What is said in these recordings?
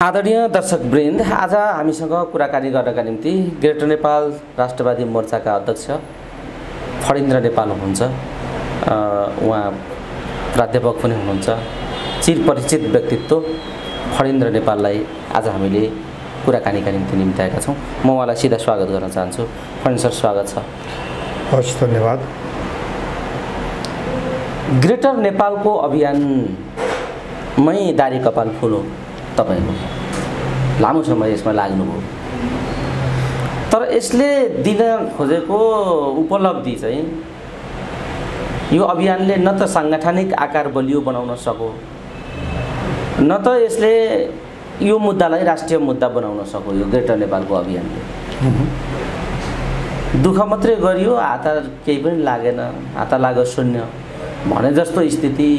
आदरणीय दर्शक वृन्द आज हामीसँग कुराकानी गर्नका निम्ति ग्रेटर नेपाल राष्ट्रवादी मोर्चाका अध्यक्ष फणिन्द्र नेपाल हुनुहुन्छ। उहाँ प्राध्यापक पनि हुनुहुन्छ। चिरपरिचित व्यक्तित्व फणिन्द्र नेपाललाई आज हामीले कुराकानीका निम्ति निम्त्याएका छौँ। म उहाँलाई सिधा स्वागत गर्न चाहन्छु। फणिन्द्र सर स्वागत छ। हस् धन्यवाद। ग्रेटर नेपालको अभियानमै दारी कपाल फुल। तपाईँको लामो समय यसमा लाग्नुभयो। तर यसले दिन खोजेको उपलब्धि चाहिँ यो अभियानले न त साङ्गठनिक आकार बलियो बनाउन सक्यो न त यसले यो मुद्दालाई राष्ट्रिय मुद्दा बनाउन सक्यो यो ग्रेटर नेपालको अभियानले। दुःख मात्रै गरियो हात केही पनि लागेन हात लाग्यो शून्य। भने जस्तो स्थिति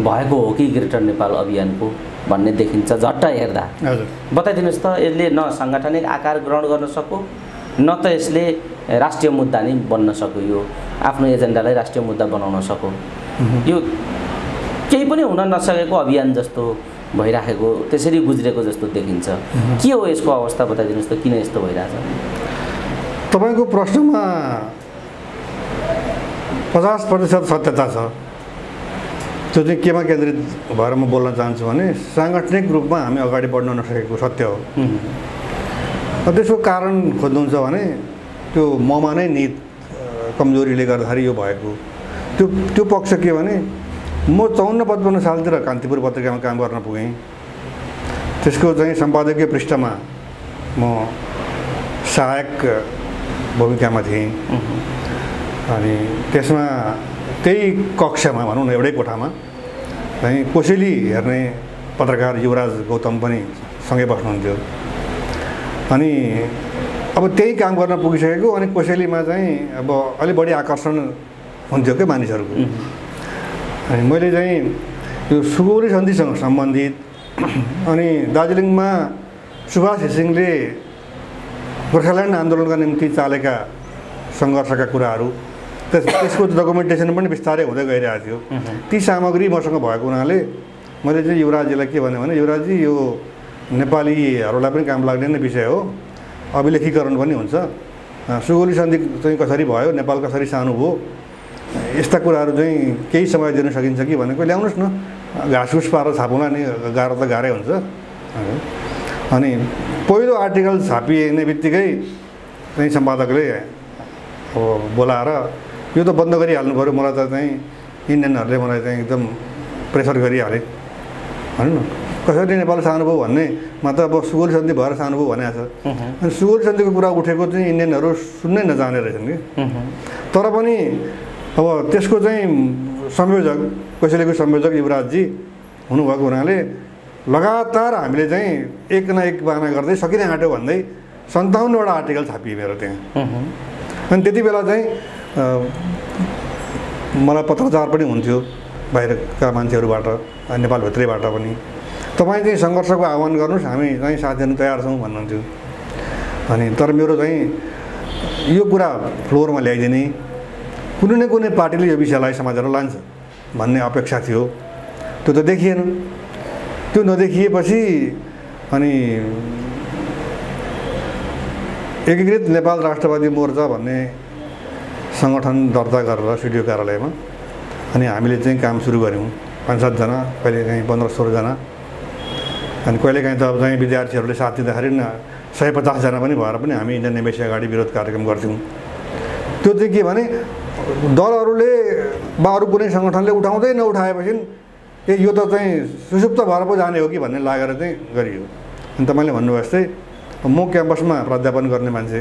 भएको हो कि ग्रेटर नेपाल अभियानको? भन्ने देखिन्छ झट्ट हेर्दा। बताइदिनुहोस् त यसले न साङ्गठनिक आकार ग्रहण गर्न सक्यो न त यसले राष्ट्रिय मुद्दा नै बन्न सक्यो यो आफ्नो एजेन्डालाई राष्ट्रिय मुद्दा बनाउन सक्यो यो केही पनि हुन नसकेको अभियान जस्तो भइराखेको त्यसरी गुज्रेको जस्तो देखिन्छ। के हो यसको अवस्था बताइदिनुहोस् त किन यस्तो भइरहेछ? तपाईँको प्रश्नमा पचास प्रतिशत सत्यता छ। त्यो चाहिँ केमा केन्द्रित भएर म बोल्न चाहन्छु भने साङ्गठनिक रूपमा हामी अगाडि बढ्न नसकेको सत्य हो। त्यसको कारण खोज्नुहुन्छ भने त्यो ममा नै नित कमजोरीले गर्दाखेरि यो भएको। त्यो त्यो पक्ष के भने म चौन्न पचपन्न सालतिर कान्तिपुर पत्रिकामा काम गर्न पुगेँ। त्यसको चाहिँ सम्पादकीय पृष्ठमा म सहायक भूमिकामा थिएँ। अनि त्यसमा त्यही कक्षमा भनौँ न एउटै कोठामा चाहिँ कोसेली हेर्ने पत्रकार युवराज गौतम पनि सँगै बस्नुहुन्थ्यो। अनि अब त्यही काम गर्न पुगिसकेको अनि कोसेलीमा चाहिँ अब अलिक बढी आकर्षण हुन्थ्यो क्या मानिसहरूको। अनि मैले चाहिँ यो सुगौली सन्धिसँग सम्बन्धित अनि दार्जिलिङमा सुभाष घिसिङले गोर्खाल्यान्ड आन्दोलनका निम्ति चालेका सङ्घर्षका कुराहरू त्यस त्यसको डकुमेन्टेसन पनि बिस्तारै हुँदै गइरहेको थियो। ती सामग्री मसँग भएको हुनाले मैले चाहिँ युवराजीलाई के भने युवराजी यो नेपालीहरूलाई पनि काम लाग्ने नै विषय हो। अभिलेखीकरण पनि हुन्छ। सुगोली सन्धि चाहिँ कसरी भयो नेपाल कसरी सानो भयो यस्ता कुराहरू चाहिँ केही समय दिन सकिन्छ कि भनेको ल्याउनुहोस् न। घाँसफुस पारेर छापौँला नि गाह्रो त गाह्रै हुन्छ। अनि पहिलो आर्टिकल छापिने बित्तिकै चाहिँ सम्पादकले अब बोलाएर यो त बन्द गरिहाल्नु पऱ्यो मलाई त चाहिँ इन्डियनहरूले मलाई चाहिँ एकदम प्रेसर गरिहाले। भनौँ न। कसरी नेपाल सानो भयो भन्ने मा त अब सुगोल सन्धि भएर सानो भयो भनेको छ। अनि सुगोल सन्धिको कुरा उठेको चाहिँ इन्डियनहरू सुन्नै नजाने रहेछन् कि। तर पनि अब त्यसको चाहिँ संयोजक कसैलेको संयोजक युवराजजी हुनुभएको हुनाले लगातार हामीले चाहिँ एक न एक बाना गर्दै सकिने आँट्यो भन्दै सन्ताउन्नवटा आर्टिकल छापियो मेरो त्यहाँ। अनि त्यति बेला चाहिँ मलाई पत्रचार पनि हुन्थ्यो बाहिरका मान्छेहरूबाट नेपालभित्रैबाट पनि। तपाईँ चाहिँ सङ्घर्षको आह्वान गर्नुहोस् हामी चाहिँ साथ दिनु तयार छौँ भन्नुहुन्थ्यो। अनि तर मेरो चाहिँ यो कुरा फ्लोरमा ल्याइदिने कुनै न कुनै पार्टीले यो विषयलाई समातेर लान्छ भन्ने अपेक्षा थियो। त्यो त देखिएन। त्यो नदेखिएपछि अनि एकीकृत नेपाल राष्ट्रवादी मोर्चा भन्ने सङ्गठन दर्ता गरेर सिडिओ कार्यालयमा। अनि हामीले चाहिँ काम सुरु गऱ्यौँ। पाँच सातजना कहिले काहीँ पन्ध्र सोह्रजना। अनि कहिले काहीँ त अब चाहिँ विद्यार्थीहरूले साथ दिँदाखेरि सय पचासजना पनि भएर पनि हामी इन्डियन एम्बेसी अगाडि विरोध कार्यक्रम गर्थ्यौँ। त्यो चाहिँ के भने दलहरूले वा अरू कुनै सङ्गठनले उठाउँदै नउठाएपछि ए यो त चाहिँ सुसुप्त भएर पो जाने हो कि भन्ने लागेर चाहिँ गरियो। अनि तपाईँले भन्नुभयो जस्तै म क्याम्पसमा प्राध्यापन गर्ने मान्छे।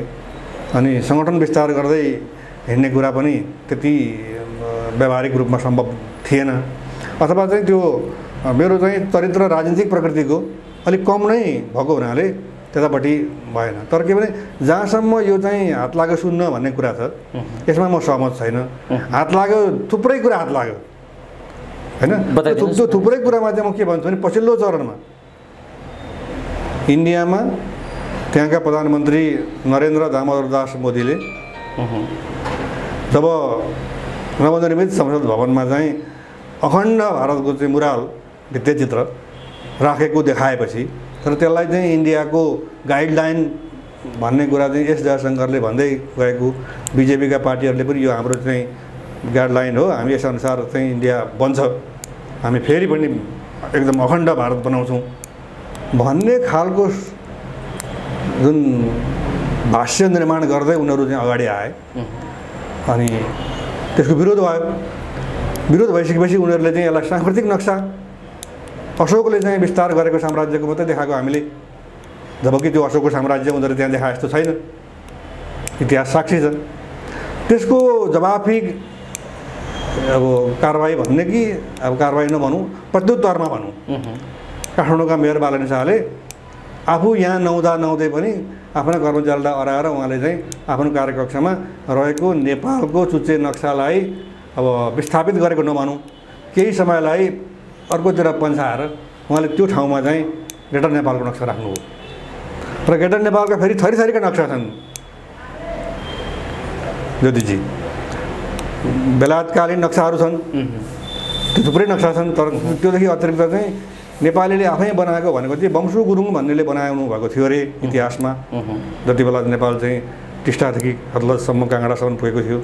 अनि सङ्गठन विस्तार गर्दै हिँड्ने कुरा पनि त्यति व्यावहारिक रूपमा सम्भव थिएन। अथवा चाहिँ त्यो मेरो चाहिँ चरित्र राजनीतिक प्रकृतिको अलिक कम नै भएको हुनाले त्यतापट्टि भएन। तर के भने जहाँसम्म यो चाहिँ हात लाग्यो सुन्न भन्ने कुरा छ यसमा म सहमत छैन। हात लाग्यो थुप्रै कुरा हात लाग्यो। होइन? त्यो थुप्रै कुरामा चाहिँ म के भन्छु भने पछिल्लो चरणमा इन्डियामा त्यहाँका प्रधानमन्त्री नरेन्द्र दामोदर दास मोदीले जब नवनिर्मित संसद भवनमा चाहिँ अखण्ड भारतको चाहिँ मुराल भित्तेचित्र राखेको देखाएपछि तर त्यसलाई चाहिँ इन्डियाको गाइडलाइन भन्ने कुरा चाहिँ एस जयशङ्करले भन्दै गएको बिजेपीका पार्टीहरूले पनि यो हाम्रो चाहिँ गाइडलाइन हो। हामी यसअनुसार चाहिँ इन्डिया बन्छ। हामी फेरि पनि एकदम अखण्ड भारत बनाउँछौँ। भन्ने खालको जुन भाष्य निर्माण गर्दै उनीहरू चाहिँ अगाडि आए। अनि त्यसको विरोध भयो। विरोध भइसकेपछि उनीहरूले चाहिँ यसलाई सांस्कृतिक नक्सा अशोकले चाहिँ विस्तार गरेको साम्राज्यको मात्रै देखाएको हामीले। जबकि त्यो अशोकको साम्राज्य उनीहरूले त्यहाँ देखाए जस्तो छैन। इतिहास साक्षी छ। त्यसको जवाफी अब कारवाही भन्ने कि अब कारवाही नभनौँ प्रत्युत्तरमा भनौँ। काठमाडौँका मेयर बालन शाहले आफू यहाँ नहुँदा नहुँदै पनि आफ्ना कर्मचारीलाई अराएर उहाँले चाहिँ आफ्नो कार्यकक्षमा रहेको नेपालको चुच्चे नक्सालाई अब विस्थापित गरेको नभनौँ। केही समयलाई अर्कोतिर पन्साएर उहाँले त्यो ठाउँमा चाहिँ ग्रेटर नेपालको नक्सा राख्नुभयो र ग्रेटर नेपालका फेरि थरी थरीका नक्सा छन्। ज्योतिजी बेलायतकालीन नक्साहरू छन्। त्यो थुप्रै नक्सा छन् तर त्योदेखि अतिरिक्त चाहिँ नेपालीले आफै बनाएको भनेको चाहिँ वंशु गुरुङ भन्नेले बनाउनु भएको थियो अरे इतिहासमा। जति बेला नेपाल चाहिँ टिस्टादेखि हतलजसम्म काँगडासम्म पुगेको थियो।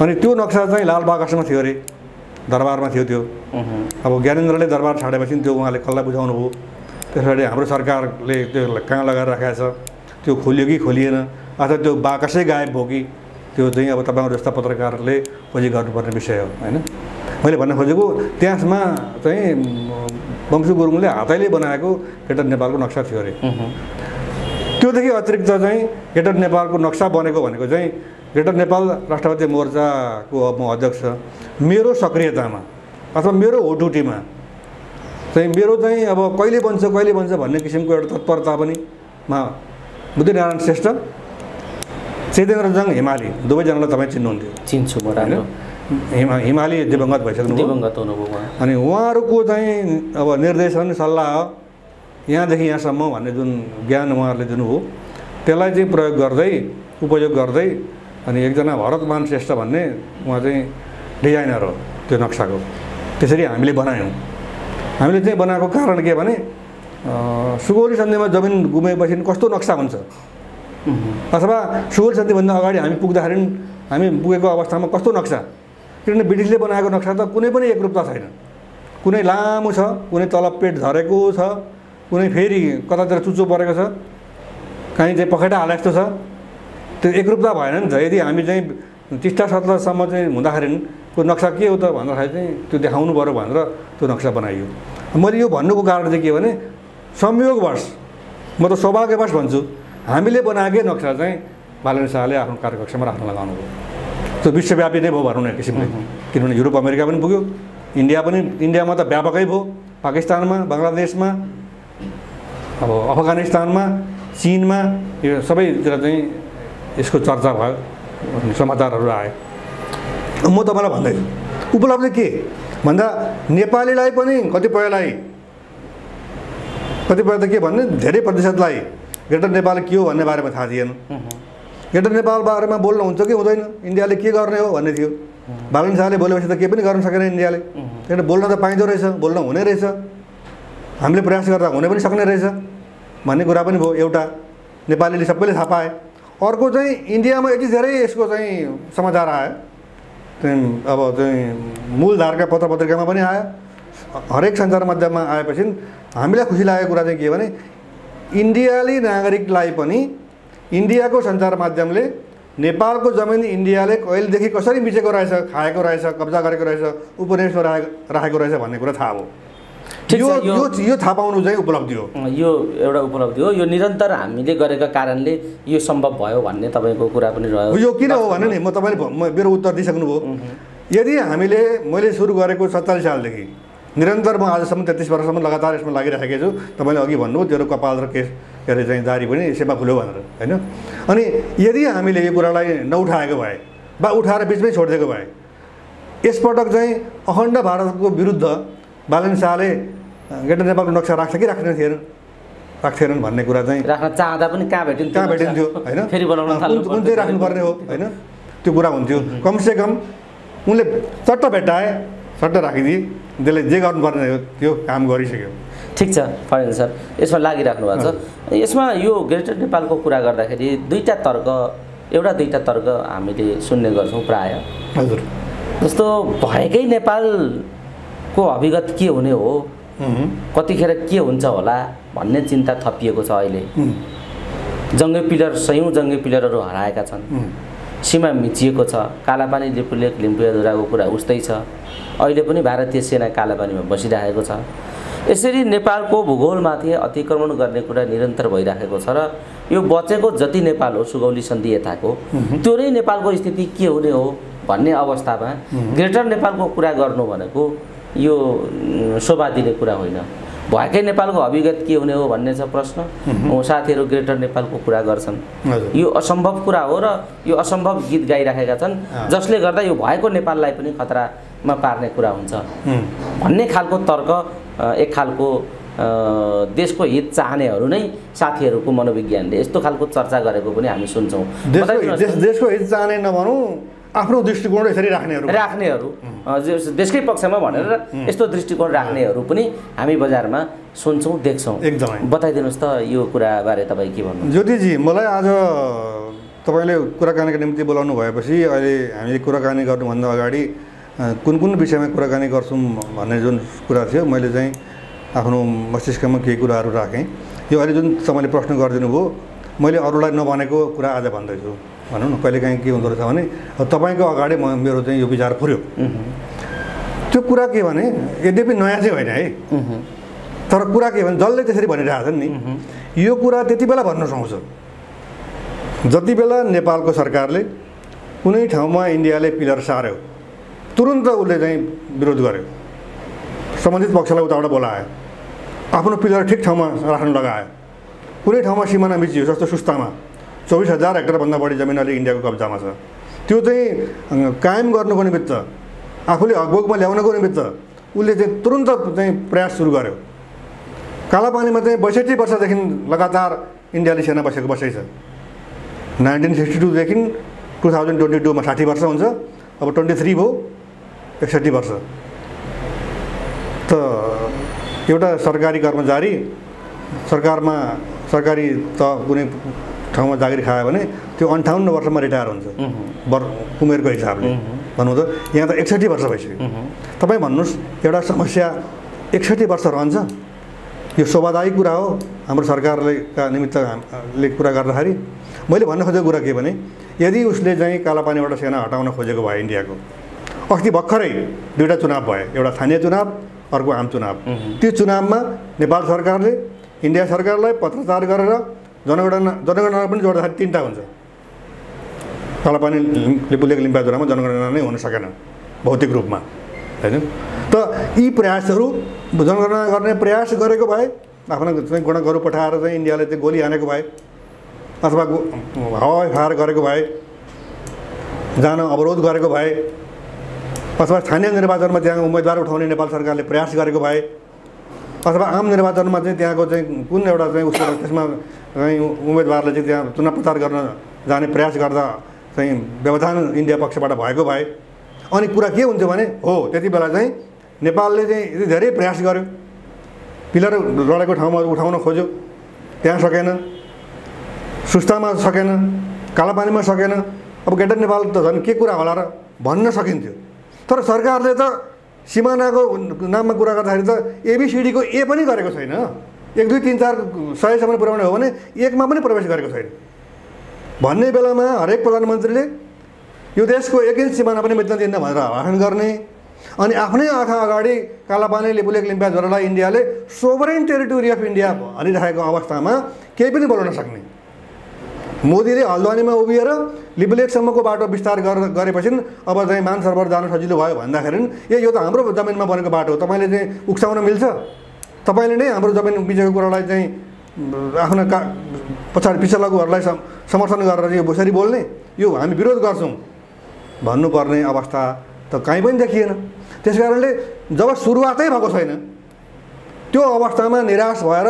अनि त्यो नक्सा चाहिँ लालबागसमा थियो अरे। दरबारमा थियो त्यो। अब ज्ञानेन्द्रले दरबार छाडेपछि त्यो उहाँले कसलाई बुझाउनु भयो? त्यसरी हाम्रो सरकारले त्यो कहाँ लगाएर राखेको छ? त्यो खोलियो कि खोलिएन? अथवा त्यो बाकसै गायब भयो कि? त्यो चाहिँ अब तपाईँहरू जस्ता पत्रकारले खोजी गर्नुपर्ने विषय हो होइन? मैले भन्न खोजेको त्यसमा चाहिँ वंशु गुरुङले हातैले बनाएको ग्रेटर नेपालको नक्सा थियो अरे त्योदेखि अतिरिक्त चाहिँ ग्रेटर नेपालको नक्सा बनेको भनेको चाहिँ ग्रेटर नेपाल राष्ट्रपति मोर्चाको अब म अध्यक्ष। मेरो सक्रियतामा अथवा मेरो होटुटीमा चाहिँ मेरो चाहिँ अब कहिले बन्छ कहिले बन्छ भन्ने किसिमको एउटा तत्परता पनि मा बुद्धिनारायण श्रेष्ठ चेतेन्द्रजङ हिमाली दुवैजनालाई तपाईँ चिन्नुहुन्थ्यो। चिन्छु म राम्रो। हिमा हिमाली दिवङ्गत भइसक्नु दिवङ्गत हुनुभयो। अनि उहाँहरूको चाहिँ अब निर्देशन सल्लाह यहाँदेखि यहाँसम्म भन्ने जुन ज्ञान उहाँहरूले दिनुभयो त्यसलाई चाहिँ प्रयोग गर्दै उपयोग गर्दै अनि एकजना भरतमान श्रेष्ठ भन्ने उहाँ चाहिँ डिजाइनर हो त्यो नक्साको। त्यसरी हामीले बनायौँ। हामीले चाहिँ बनाएको कारण के भने सुगौली सन्धिमा जमिन गुमेपछि कस्तो नक्सा हुन्छ? अथवा सुगौली सन्धिभन्दा अगाडि हामी पुग्दाखेरि हामी पुगेको अवस्थामा कस्तो नक्सा? किनभने ब्रिटिसले बनाएको नक्सा त कुनै पनि एकरूपता छैन। कुनै लामो छ कुनै तल पेट झरेको छ कुनै फेरि कतातिर चुच्चो परेको छ काहीँ चाहिँ पखेटा हाले जस्तो छ त्यो एकरूपता भएन नि त। यदि हामी चाहिँ टिस्टा सत्रसम्म चाहिँ हुँदाखेरि त्यो नक्सा के हो त भन्दाखेरि चाहिँ त्यो देखाउनु पऱ्यो भनेर त्यो नक्सा बनाइयो। मैले यो भन्नुको कारण चाहिँ के भने संयोगवश म त सौभाग्यवश भन्छु हामीले बनाएकै नक्सा चाहिँ बालन शाहले आफ्नो कार्यकक्षमा राख्न लगाउनु भयो त्यो विश्वव्यापी नै भयो भनौँ न किसिमले किनभने युरोप अमेरिका पनि पुग्यो इन्डिया पनि इन्डियामा त व्यापकै भयो। पाकिस्तानमा बङ्गलादेशमा अब अफगानिस्तानमा चिनमा यो सबैतिर चाहिँ यसको चर्चा भयो समाचारहरू आयो। म तपाईँलाई भन्दैछु उपलब्धि के? भन्दा नेपालीलाई पनि कतिपयलाई कतिपय त के भन्ने धेरै प्रतिशतलाई ग्रेटर नेपाल के हो भन्ने बारेमा थाहा थिएन। ग्रेटर नेपाल बारेमा बोल्न हुन्छ कि हुँदैन? इन्डियाले के गर्ने हो भन्ने थियो। बालन शाहले बोलेपछि त केही पनि गर्न सकेन इन्डियाले। किनभने बोल्न त पाइँदो रहेछ बोल्न हुने रहेछ। हामीले प्रयास गर्दा हुने पनि सक्ने रहेछ भन्ने कुरा पनि भयो एउटा। नेपालीले सबैले थाहा पाए। अर्को चाहिँ इन्डियामा यति धेरै यसको चाहिँ समाचार आयो। चाहिँ अब चाहिँ मूलधारका पत्र पत्रिकामा पनि आयो। हरेक सञ्चार माध्यममा आएपछि हामीलाई खुसी लागेको कुरा चाहिँ के भने इन्डियाली नागरिकलाई पनि इन्डियाको सञ्चार माध्यमले नेपालको जमिन इन्डियाले कहिलेदेखि कसरी मिचेको रहेछ खाएको रहेछ कब्जा गरेको रहेछ उपनिवेशमा राखेको राखेको रहेछ भन्ने कुरा थाहा ठिक यो यो- यो थाहा पाउनु चाहिँ उपलब्धि हो। यो एउटा उपलब्धि हो। यो निरन्तर हामीले गरेका कारणले यो सम्भव भयो भन्ने तपाईँको कुरा पनि रह्यो। यो किन हो भने नि म तपाईँले मेरो उत्तर दिइसक्नुभयो यदि हामीले मैले सुरु गरेको सत्तालिस सालदेखि निरन्तर म आजसम्म तेत्तिस वर्षसम्म लगातार यसमा लागिराखेको छु तपाईँले अघि भन्नुभयो तेरो कपाल र केस के अरे चाहिँ दारी पनि सेवा खुल्यो भनेर होइन? अनि यदि हामीले यो कुरालाई नउठाएको भए वा उठाएर बिचमै छोडिदिएको भए यसपटक चाहिँ अखण्ड भारतको विरुद्ध बालन शाहले गेटर नेपालको नक्सा राख्छ कि राख्ने थिएन राख्थेनन् भन्ने कुरा चाहिँ राख्न चाहँदा पनि कहाँ भेटिन्थ्यो कहाँ भेटिन्थ्यो होइन? कुन चाहिँ राख्नुपर्ने हो होइन? त्यो कुरा हुन्थ्यो। कमसेकम उनले चट्ट भेट्टाए चट्ट राखिदिए त्यसले जे गर्नुपर्ने हो त्यो काम गरिसक्यो। ठिक छ फरेन सर यसमा लागिराख्नु भएको छ। यसमा यो ग्रेटर नेपालको कुरा गर्दाखेरि दुईवटा तर्क एउटा दुईवटा तर्क हामीले सुन्ने गर्छौँ प्राय। हजुर। जस्तो भएकै नेपालको अभिगत के हुने हो? कतिखेर के हुन्छ होला भन्ने चिन्ता थपिएको छ अहिले। जङ्गे पिलर सयौँ जङ्गे पिलरहरू हराएका छन्। सीमा मिचिएको छ। कालापानी लिपुलेक लिम्पुयाधुराको कुरा उस्तै छ। अहिले पनि भारतीय सेना कालापानीमा बसिरहेको छ। यसरी नेपालको भूगोलमाथि अतिक्रमण गर्ने कुरा निरन्तर भइराखेको छ र यो बचेको जति नेपाल हो सुगौली सन्धि यताको त्यो नै नेपालको स्थिति के हुने हो भन्ने अवस्थामा ग्रेटर नेपालको कुरा गर्नु भनेको यो शोभा दिने कुरा होइन। भएकै नेपालको अभिगत के हुने हो भन्ने छ प्रश्न। साथीहरू ग्रेटर नेपालको कुरा गर्छन्। यो असम्भव कुरा हो र यो असम्भव गीत गाइराखेका छन्। जसले गर्दा यो भएको नेपाललाई पनि खतरामा पार्ने कुरा हुन्छ। भन्ने खालको तर्क एक खालको देशको हित चाहनेहरू नै साथीहरूको मनोविज्ञानले यस्तो खालको चर्चा गरेको पनि हामी सुन्छौँ। देशको हित चाहने नभनौँ आफ्नो दृष्टिकोण यसरी राख्नेहरू राख्नेहरू। देशकै पक्षमा भनेर यस्तो दृष्टिकोण राख्नेहरू पनि हामी बजारमा सुन्छौँ देख्छौँ। एकदमै। बताइदिनुहोस् त यो कुराबारे तपाईँ के भन्नु ज्योतिजी मलाई आज तपाईँले कुराकानीको निम्ति बोलाउनु भएपछि अहिले हामीले कुराकानी गर्नुभन्दा अगाडि कुन कुन विषयमा कुराकानी गर्छौँ भन्ने जुन कुरा थियो मैले चाहिँ आफ्नो मस्तिष्कमा केही कुराहरू राखेँ। यो अहिले जुन तपाईँले प्रश्न गरिदिनु भयो मैले अरूलाई नभनेको कुरा आज भन्दैछु। भनौँ न कहिलेकाहीँ के हुँदो रहेछ भने अब तपाईँको अगाडि म मेरो चाहिँ यो विचार पुऱ्यो। त्यो कुरा के भने यद्यपि नयाँ चाहिँ होइन है। तर कुरा के भने जसले त्यसरी भनिरहेको छ नि यो कुरा त्यति बेला भन्न सुहाउँछ जति बेला नेपालको सरकारले कुनै ठाउँमा इन्डियाले पिलर सार्यो तुरुन्त उसले चाहिँ विरोध गर्यो। सम्बन्धित पक्षलाई उताबाट बोलायो। आफ्नो पिलर ठिक ठाउँमा राख्न लगायो। कुनै ठाउँमा सिमाना मिचियो जस्तो सुस्तामा। चौबिस हजार हेक्टरभन्दा बढी जमिन अहिले इन्डियाको कब्जामा छ। त्यो चाहिँ कायम गर्नुको निमित्त आफूले हकभोगमा ल्याउनको निमित्त उसले चाहिँ तुरुन्त चाहिँ प्रयास सुरु गर्यो। कालापानीमा चाहिँ बैसठी वर्षदेखि लगातार इन्डियाले सेना बसेको बसै छ। नाइन्टिन सिक्सटी टूदेखि टु थाउजन्ड ट्वेन्टी टूमा साठी वर्ष हुन्छ। अब ट्वेन्टी थ्री भयो। एकसट्ठी वर्ष। त एउटा सरकारी कर्मचारी सरकारमा सरकारी त कुनै ठाउँमा जागिर खायो भने त्यो अन्ठाउन्न वर्षमा रिटायर हुन्छ। वर उमेरको हिसाबले। भनौँ त यहाँ त एकसट्ठी वर्ष भइसक्यो। तपाईँ भन्नुहोस् एउटा समस्या एकसट्ठी वर्ष रहन्छ? यो शोभादायी कुरा हो हाम्रो सरकारले का निमित्त हामीले कुरा गर्दाखेरि। मैले भन्न खोजेको कुरा के भने यदि उसले चाहिँ कालापानीबाट सेना हटाउन खोजेको भए इन्डियाको अस्ति भर्खरै दुईवटा चुनाव भयो एउटा स्थानीय चुनाव अर्को आम चुनाव। त्यो चुनावमा नेपाल सरकारले इन्डिया सरकारलाई पत्रचार गरेर जनगणना जनगणना पनि जोड्दाखेरि तिनवटा हुन्छ। कालापानी लिपुलेक लिम्पाजुरामा जनगणना नै हुन सकेन भौतिक रूपमा। होइन? त यी प्रयासहरू जनगणना गर्ने प्रयास गरेको भए आफ्ना चाहिँ गणकहरू पठाएर चाहिँ इन्डियाले चाहिँ गोली हानेको भए अथवा हवाई फायर गरेको भए जान अवरोध गरेको भए अथवा स्थानीय निर्वाचनमा त्यहाँ उम्मेदवार उठाउने नेपाल सरकारले प्रयास गरेको भए अथवा आम निर्वाचनमा चाहिँ त्यहाँको चाहिँ कुन एउटा चाहिँ उसको त्यसमा चाहिँ उम्मेदवारले चाहिँ त्यहाँ चुनाव प्रचार गर्न जाने प्रयास गर्दा चाहिँ व्यवधान इन्डिया पक्षबाट भएको भए अनि कुरा के हुन्थ्यो भने हो त्यति बेला चाहिँ नेपालले चाहिँ यति धेरै प्रयास गर्यो। पिलर लडेको ठाउँमा उठाउन खोज्यो। त्यहाँ सकेन। सुस्तामा सकेन। कालापानीमा सकेन। अब गेटर नेपाल त झन् के कुरा होला र भन्न सकिन्थ्यो। तर सरकारले त सिमानाको नाममा कुरा गर्दाखेरि त एबिसिडीको ए पनि गरेको छैन। एक दुई तिन चार सयसम्म पुर्याउने हो भने एकमा पनि प्रवेश गरेको छैन। भन्ने बेलामा हरेक प्रधानमन्त्रीले यो देशको एक इन्च सिमाना पनि मेट्न दिन्न भनेर भाषण गर्ने अनि आफ्नै आँखा अगाडि कालापानी लिपुलेक लिम्पियाजहरूलाई इन्डियाले सोभरेन टेरिटोरी अफ इन्डिया भनिरहेको अवस्थामा केही पनि बोल्न सक्ने मोदीले हल्द्वानीमा उभिएर लिपुलेकसम्मको बाटो विस्तार गरेर गरेपछि अब चाहिँ मानसरोवर जानु सजिलो भयो भन्दाखेरि ए यो त हाम्रो जमिनमा बनेको बाटो हो तपाईँले चाहिँ उक्साउन मिल्छ? तपाईँले नै हाम्रो जमिन बिचको कुरालाई चाहिँ आफ्ना का पछाडि पिछलाकोहरूलाई सम समर्थन गरेर यो यसरी बोल्ने यो हामी विरोध गर्छौँ भन्नुपर्ने अवस्था त कहीँ पनि देखिएन। त्यस कारणले जब सुरुवातै भएको छैन त्यो अवस्थामा निराश भएर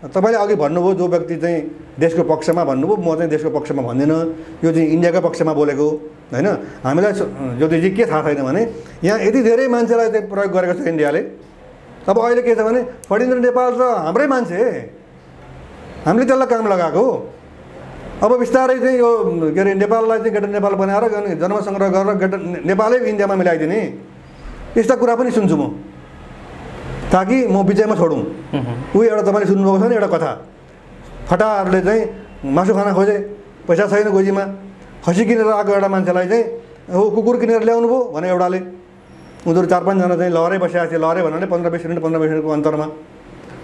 तपाईँले अघि भन्नुभयो जो व्यक्ति चाहिँ देशको पक्षमा भन्नुभयो म चाहिँ देशको पक्षमा भन्दिनँ। यो चाहिँ इन्डियाकै पक्षमा बोलेको होइन? हामीलाई ज्योतिजी के थाहा छैन भने यहाँ यति धेरै मान्छेलाई चाहिँ प्रयोग गरेको छ इन्डियाले। अब अहिले के छ भने फणिन्द्र नेपाल त हाम्रै मान्छे। हामीले त्यसलाई काम लगाएको अब बिस्तारै चाहिँ यो के अरे नेपाललाई चाहिँ ग्रेटर नेपाल बनाएर अनि जनसङ्ग्रह गरेर ग्रेटर नेपालै इन्डियामा मिलाइदिने। यस्ता कुरा पनि सुन्छु म। ताकि म बिचैमा छोडौँ। ऊ एउटा तपाईँले सुन्नुभएको छ नि एउटा कथा। फटाहरूले चाहिँ मासु खाना खोजे पैसा छैन गोजीमा। खसी किनेर आएको एउटा मान्छेलाई चाहिँ हो कुकुर किनेर ल्याउनु भयो भने एउटाले। उनीहरू चार पाँचजना चाहिँ लहरै बसिरहेको थियो लहरै भन्नाले पन्ध्र बिस मिनट पन्ध्र बिस मिनटको अन्तरमा।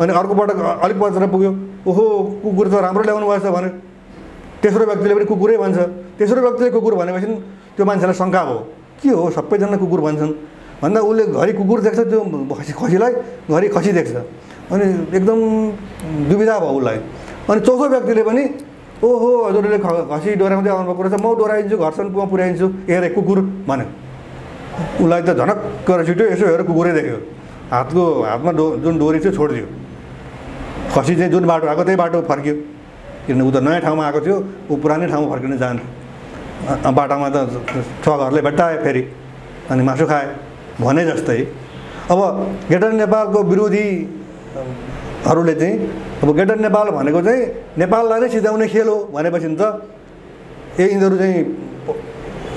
अनि अर्कोपल्ट अलिक बजेर पुग्यो। ओहो कुकुर त राम्रो ल्याउनु भएछ भने तेस्रो व्यक्तिले पनि कुकुरै भन्छ। तेस्रो व्यक्तिले कुकुर भनेपछि त्यो मान्छेलाई शङ्का भयो। के हो सबैजना कुकुर भन्छन्? भन्दा उसले घरि कुकुर देख्छ त्यो खसी खसीलाई घरि खसी देख्छ। अनि एकदम दुविधा भयो उसलाई। अनि चौथो व्यक्तिले पनि ओहो हजुरले खसी डोराउँदै आउनुभएको रहेछ म डोराइदिन्छु घरसम्म म पुर्याइदिन्छु हेरे कुकुर! भन्यो। उसलाई त झनक्क छिट्यो यसो हेरेर कुकुरै देख्यो। हातको हातमा डो जुन डोरी थियो छोडिदियो। खसी चाहिँ जुन बाटो आएको त्यही बाटो फर्क्यो। किनभने ऊ त नयाँ ठाउँमा आएको थियो ऊ पुरानै ठाउँमा फर्किन जान्छ बाटोमा त छ घरले भेट्टायो फेरि। अनि मासु खाए भने जस्तै अब ग्रेटर नेपालको विरोधीहरूले चाहिँ अब ग्रेटर नेपाल भनेको चाहिँ नेपाललाई नै सिधाउने खेल हो भनेपछि त ए यिनीहरू चाहिँ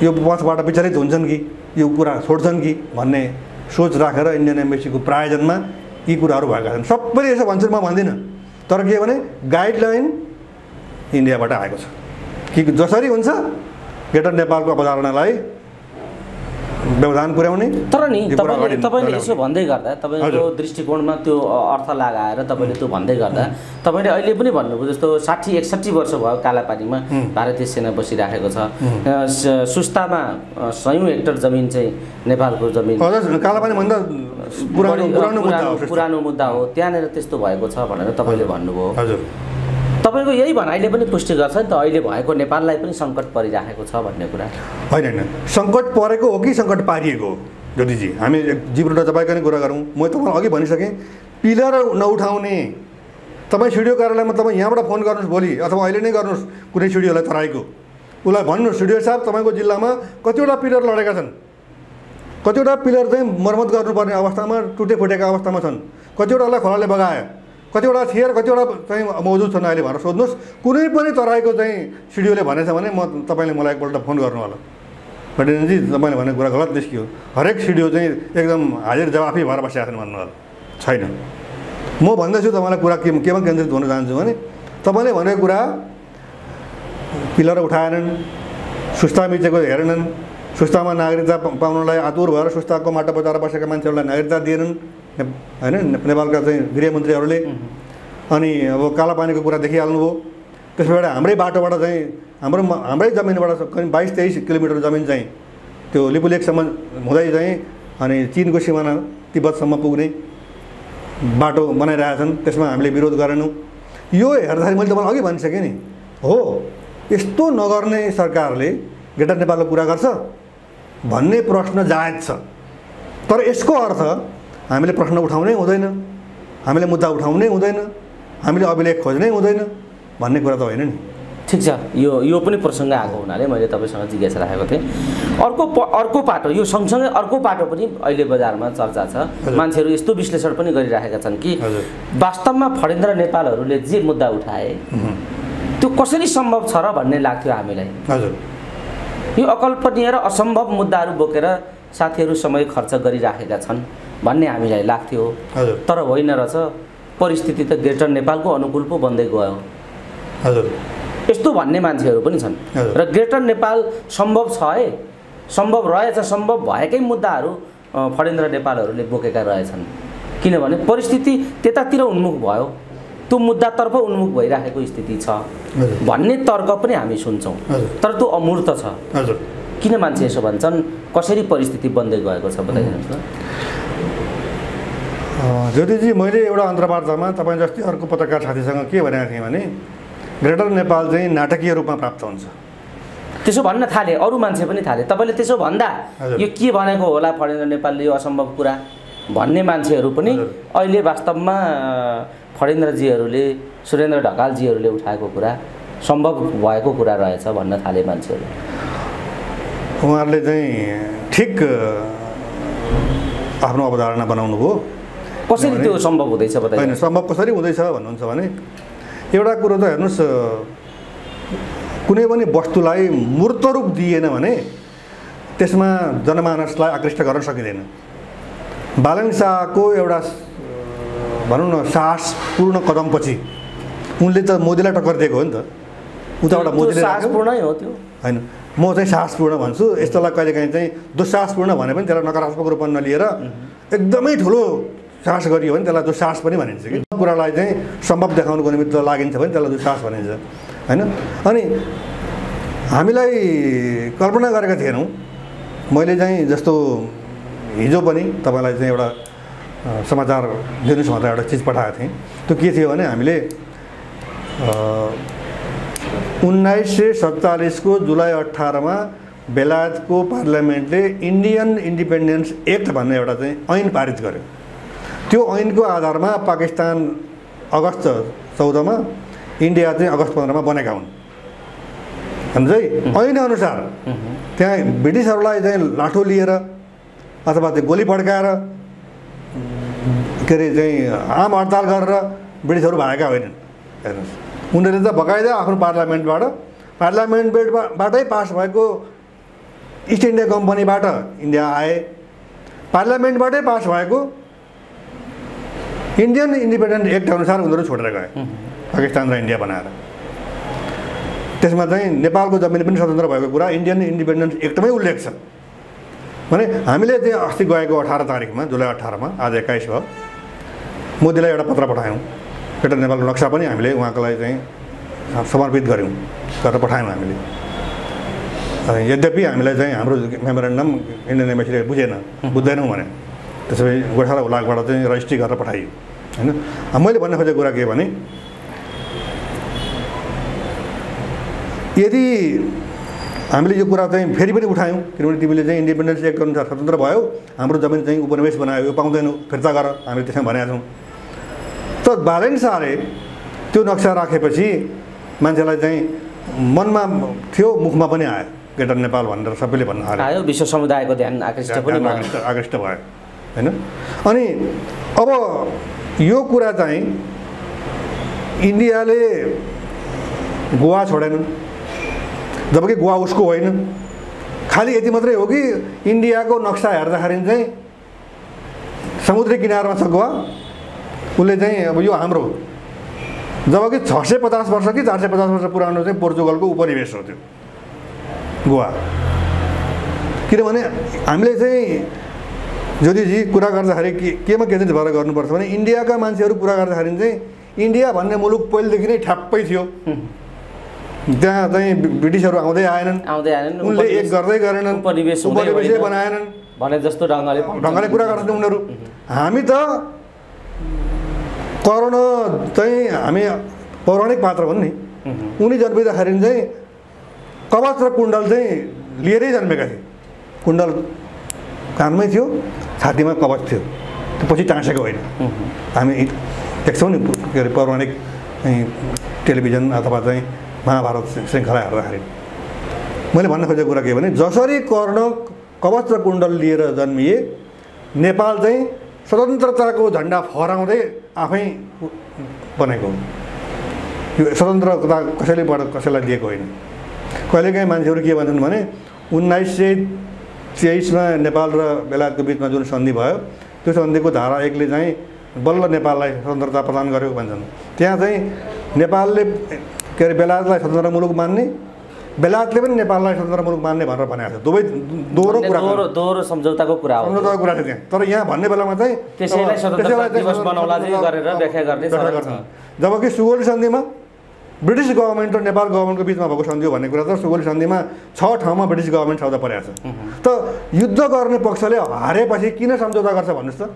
यो पथबाट विचलित हुन्छन् कि? यो कुरा छोड्छन् कि? भन्ने सोच राखेर इन्डियन एम्बेसीको प्रायोजनमा यी कुराहरू भएका छन्। सबैले यसो भन्छन् म भन्दिनँ तर के भने गाइडलाइन इन्डियाबाट आएको छ। कि जसरी हुन्छ ग्रेटर नेपालको अवधारणालाई व्यवधान पुर्याउने? तर नि तपाईँले तपाईँले। यसो भन्दै गर्दा तपाईँको। दृष्टिकोणमा त्यो अर्थ लगाएर तपाईँले त्यो भन्दै गर्दा तपाईँले अहिले पनि भन्नुभयो जस्तो साठी एकसट्ठी वर्ष भयो कालापानीमा भारतीय सेना बसिराखेको छ। सुस्तामा सयौँ हेक्टर जमिन चाहिँ नेपालको जमिन। कालापानी भन्दा पुरानो बढी- पुरानो मुद्दा हो पुरानो पुरानो मुद्दा हो। त्यहाँनिर त्यस्तो भएको छ भनेर तपाईँले भन्नुभयो। हजुर। तपाईँको यही भनाइले पनि पुष्टि गर्छ नि त अहिले भएको नेपाललाई पनि सङ्कट परिराखेको छ भन्ने कुरा। होइन होइन। सङ्कट परेको हो कि सङ्कट पारिएको हो ज्योतिजी? हामी जिब्रो तपाईँको नै कुरा गरौँ। म तपाईँलाई अघि भनिसकेँ पिलर नउठाउने। तपाईँ सिडिओ कार्यालयमा तपाईँ यहाँबाट फोन गर्नुहोस् भोलि अथवा अहिले नै गर्नुहोस् कुनै सिडिओलाई तराईको। उसलाई भन्नुहोस् सिडिओ साहब तपाईँको जिल्लामा कतिवटा पिलर लडेका छन्? कतिवटा पिलर चाहिँ मर्मत गर्नुपर्ने अवस्थामा टुटे फुटेका अवस्थामा छन्? कतिवटालाई खोलाले बगायो? कतिवटा थिए र कतिवटा चाहिँ मौजुद छन् अहिले भनेर सोध्नुहोस्। कुनै पनि तराईको चाहिँ सिडिओले भनेछ भने म तपाईँले मलाई एकपल्ट फोन गर्नु होला। भटिनजी तपाईँले भनेको कुरा गलत निस्कियो। हरेक सिडिओ चाहिँ एकदम हाजिर जवाफी भएर बसिरहेको छन् भन्नु होला। छैन। म भन्दैछु तपाईँलाई कुरा के केमा केन्द्रित हुन चाहन्छु भने तपाईँले भनेको कुरा पिलर उठाएनन् सुस्ता मिचेको हेरेनन् सुस्तामा नागरिकता पाउनलाई आतुर भएर सुस्ताको माटो बजाएर बसेका मान्छेहरूलाई नागरिकता दिएनन्। होइन नेपालका चाहिँ गृहमन्त्रीहरूले अनि अब कालापानीको कुरा देखिहाल्नुभयो त्यसबाट हाम्रै बाटोबाट चाहिँ हाम्रो हाम्रै जमिनबाट करिब बाइस तेइस किलोमिटर जमिन चाहिँ त्यो लिपुलेकसम्म हुँदै चाहिँ अनि चिनको सिमाना तिब्बतसम्म पुग्ने बाटो बनाइरहेछन् त्यसमा हामीले विरोध गरेनौँ यो हेर्दाखेरि मैले तपाईँलाई अघि भनिसकेँ नि हो यस्तो नगर्ने सरकारले ग्रेटर नेपालको कुरा गर्छ भन्ने प्रश्न जायज छ तर यसको अर्थ हामीले प्रश्न उठाउनै हुँदैन। हामीले मुद्दा उठाउनै हुँदैन। हामीले अभिलेख खोज्नै हुँदैन भन्ने कुरा त होइन नि। ठिक छ। यो यो पनि प्रसङ्ग आएको हुनाले मैले तपाईँसँग जिज्ञासा राखेको थिएँ। अर्को प अर्को पाटो यो सँगसँगै अर्को पाटो पनि अहिले बजारमा चर्चा छ। मान्छेहरू यस्तो विश्लेषण पनि गरिराखेका छन् कि। वास्तवमा फणेन्द्र नेपालहरूले जे मुद्दा उठाए त्यो कसरी सम्भव छ र भन्ने लाग्थ्यो हामीलाई। हजुर। यो अकल्पनीय र असम्भव मुद्दाहरू बोकेर साथीहरू समय खर्च गरिराखेका छन्। भन्ने हामीलाई लाग्थ्यो। तर होइन रहेछ। परिस्थिति त ग्रेटर नेपालको अनुकूल पो बन्दै गयो। हजुर। यस्तो भन्ने मान्छेहरू पनि छन्। र ग्रेटर नेपाल सम्भव छ है। सम्भव रहेछ सम्भव भएकै मुद्दाहरू अ, फणेन्द्र नेपालहरूले बोकेका रहेछन्। किनभने परिस्थिति त्यतातिर उन्मुख भयो। त्यो मुद्दातर्फ उन्मुख भइराखेको स्थिति छ। भन्ने तर्क पनि हामी सुन्छौँ। तर त्यो अमूर्त छ। किन मान्छे यसो भन्छन्? कसरी परिस्थिति बन्दै गएको छ? बताइदिनुहोस् न। ज्योतिजी मैले एउटा अन्तर्वार्तामा तपाईँ जस्तै अर्को पत्रकार साथीसँग के भनेको थिएँ भने ग्रेटर नेपाल चाहिँ नाटकीय रूपमा प्राप्त हुन्छ। त्यसो भन्न थाले अरू मान्छे पनि थाले। तपाईँले त्यसो भन्दा। यो के भनेको होला फणेन्द्र नेपालले यो असम्भव कुरा? भन्ने मान्छेहरू पनि। अहिले वास्तवमा अ, फणेन्द्रजीहरूले सुरेन्द्र ढकालजीहरूले उठाएको कुरा सम्भव भएको कुरा रहेछ भन्न थाले मान्छेहरू। उहाँहरूले चाहिँ ठिक आफ्नो अवधारणा बनाउनु भयो कसरी त्यो सम्भव हुँदैछ होइन सम्भव कसरी हुँदैछ भन्नुहुन्छ भने एउटा कुरो त हेर्नुहोस् कुनै पनि वस्तुलाई मूर्त रूप दिएन भने त्यसमा जनमानसलाई आकृष्ट गर्न सकिँदैन। बालन शाहको एउटा भनौँ न साहसपूर्ण कदमपछि उनले त मोदीलाई टक्कर दिएको हो नि त। उताबाट मोदीले। साहसपूर्णै हो त्यो। होइन म चाहिँ साहसपूर्ण भन्छु। यस्तोलाई कहिलेकाहीँ चाहिँ दुस्साहसपूर्ण भने पनि त्यसलाई नकारात्मक रूपमा नलिएर एकदमै ठुलो साहस गरियो भने त्यसलाई दुस्साहस पनि भनिन्छ कि। कुरालाई चाहिँ सम्भव देखाउनुको निमित्त लागिन्छ भने त्यसलाई दुस्साहस भनिन्छ होइन? अनि हामीलाई कल्पना गरेका थिएनौँ। मैले चाहिँ जस्तो हिजो पनि तपाईँलाई चाहिँ एउटा समाचार दिनुहोस् भनेर एउटा चिज पठाएको थिएँ। त्यो के थियो भने हामीले उन्नाइस सय सत्तालिसको जुलाई अठारमा बेलायतको पार्लियामेन्टले इन्डियन इन्डिपेन्डेन्स एक्ट भन्ने एउटा चाहिँ ऐन पारित गर्यो। त्यो ऐनको आधारमा पाकिस्तान अगस्त चौधमा इन्डिया चाहिँ अगस्त पन्ध्रमा बनेका हुन्। हुन्छ है ऐनअनुसार त्यहाँ ब्रिटिसहरूलाई चाहिँ लाठो लिएर अथवा त्यो गोली पड्काएर के अरे चाहिँ आम हडताल गरेर ब्रिटिसहरू भागेका होइनन्। हेर्नुहोस्। उनीहरूले त बकाइदा आफ्नो पार्लियामेन्टबाट पार्लियामेन्टबाटै पास भएको इस्ट इन्डिया कम्पनीबाट इन्डिया आए। पार्लियामेन्टबाटै पास भएको इन्डियन इन्डिपेन्डेन्ट एक्ट अनुसार उनीहरू छोडेर गए। पाकिस्तान र इन्डिया बनाएर। त्यसमा चाहिँ नेपालको जमिन पनि स्वतन्त्र भएको कुरा इन्डियन इन्डिपेन्डेन्स एक्टमै उल्लेख छ। भने हामीले चाहिँ अस्ति गएको अठार तारिकमा जुलाई अठारमा आज एक्काइस भयो। मोदीलाई एउटा पत्र पठायौँ। एउटा नेपालको नक्सा पनि हामीले उहाँको लागि चाहिँ समर्पित गऱ्यौँ। गरेर पठायौँ हामीले। यद्यपि हामीलाई चाहिँ हाम्रो मेमोरेन्डम इन्डियन एम्बेसीले बुझेन बुझ्दैनौँ भने त्यसो भए गोर्खा हुलाकबाट चाहिँ रजिस्ट्री गरेर पठाइयो। होइन? मैले भन्न खोजेको कुरा के भने यदि हामीले यो कुरा चाहिँ फेरि पनि उठायौँ किनभने तिमीले चाहिँ इन्डिपेन्डेन्स एक्ट अनुसार स्वतन्त्र भयो हाम्रो जमिन चाहिँ उपनिवेश बनायो यो पाउँदैनौ फिर्ता गर हामीले त्यसमा भनेका छौँ। त बालेन शाहले त्यो नक्सा राखेपछि मान्छेलाई चाहिँ मनमा थियो मुखमा पनि आयो ग्रेटर नेपाल भनेर सबैले भन्न आयो विश्व समुदायको ध्यान आकृष्ट पनि भयो। आकृष्ट आकृष्ट भयो होइन? अनि अब यो कुरा चाहिँ इन्डियाले गोवा छोडेन। जबकि गोवा उसको होइन। खालि यति मात्रै हो कि इन्डियाको नक्सा हेर्दाखेरि चाहिँ समुद्री किनारमा छ गोवा। उसले चाहिँ अब यो हाम्रो जबकि छ सय पचास वर्ष कि चार सय पचास वर्ष पुरानो चाहिँ पोर्चुगलको उपनिवेश हो त्यो। गोवा। किनभने हामीले चाहिँ ज्योतिजी कुरा गर्दाखेरि के केमा केन्द्रित भएर गर्नुपर्छ भने इन्डियाका मान्छेहरू कुरा गर्दाखेरि चाहिँ इन्डिया भन्ने मुलुक पहिलेदेखि नै ठ्याप्पै थियो। त्यहाँ चाहिँ ब्रिटिसहरू आउँदै आएनन्। आउँदै आएनन् उनले एक गर्दै गरेनन्। उपनिवेश। बनाएनन्। भने जस्तो ढङ्गले ढङ्गले कुरा गर्छन् उनीहरू। हामी त करोना चाहिँ हामी पौराणिक पात्र हुन् नि। उनी जन्मिँदाखेरि चाहिँ कवच र कुण्डल चाहिँ लिएरै जन्मेका थिए। कुण्डल कानमै थियो। छातीमा कवच थियो। त्यो पछि टाँसेको होइन। हामी देख्छौँ नि के अरे पौराणिक टेलिभिजन अथवा चाहिँ महाभारत श्रृङ्खला हेर्दाखेरि। मैले भन्न खोजेको कुरा के भने जसरी कर्ण कवच र कुण्डल लिएर जन्मिए नेपाल चाहिँ स्वतन्त्रताको झन्डा फहराउँदै आफै बनेको हो। यो स्वतन्त्रता कसैलेबाट कसैलाई दिएको होइन। कहिलेकाहीँ मान्छेहरू के भन्छन् भने उन्नाइस सय तेइसमा नेपाल र बेलायतको बिचमा जुन सन्धि भयो त्यो सन्धिको धारा एकले चाहिँ बल्ल नेपाललाई स्वतन्त्रता प्रदान गर्यो भन्छन्। त्यहाँ चाहिँ नेपालले के अरे बेलायतलाई स्वतन्त्र मुलुक मान्ने बेलायतले पनि नेपाललाई स्वतन्त्र मुलुक मान्ने भनेर भनेको छ। दुवै दोहोरो कुरा दोहोरो सम्झौताको कुरा हो। सम्झौताको कुरा छ त्यहाँ। तर यहाँ भन्ने बेलामा चाहिँ त्यसैलाई चाहिँ दिवस बनाउला चाहिँ स्वतन्त्रता गरेर व्याख्या गर्ने। जबकि सुगोली सन्धिमा ब्रिटिस गभर्मेन्ट र नेपाल गभर्मेन्टको बिचमा भएको सन्धि हो भन्ने कुरा त सुगोली सन्धिमा छ ठाउँमा ब्रिटिस गभर्मेन्ट शब्द परेको छ। त युद्ध गर्ने पक्षले हारेपछि किन सम्झौता गर्छ भन्नुहोस् त।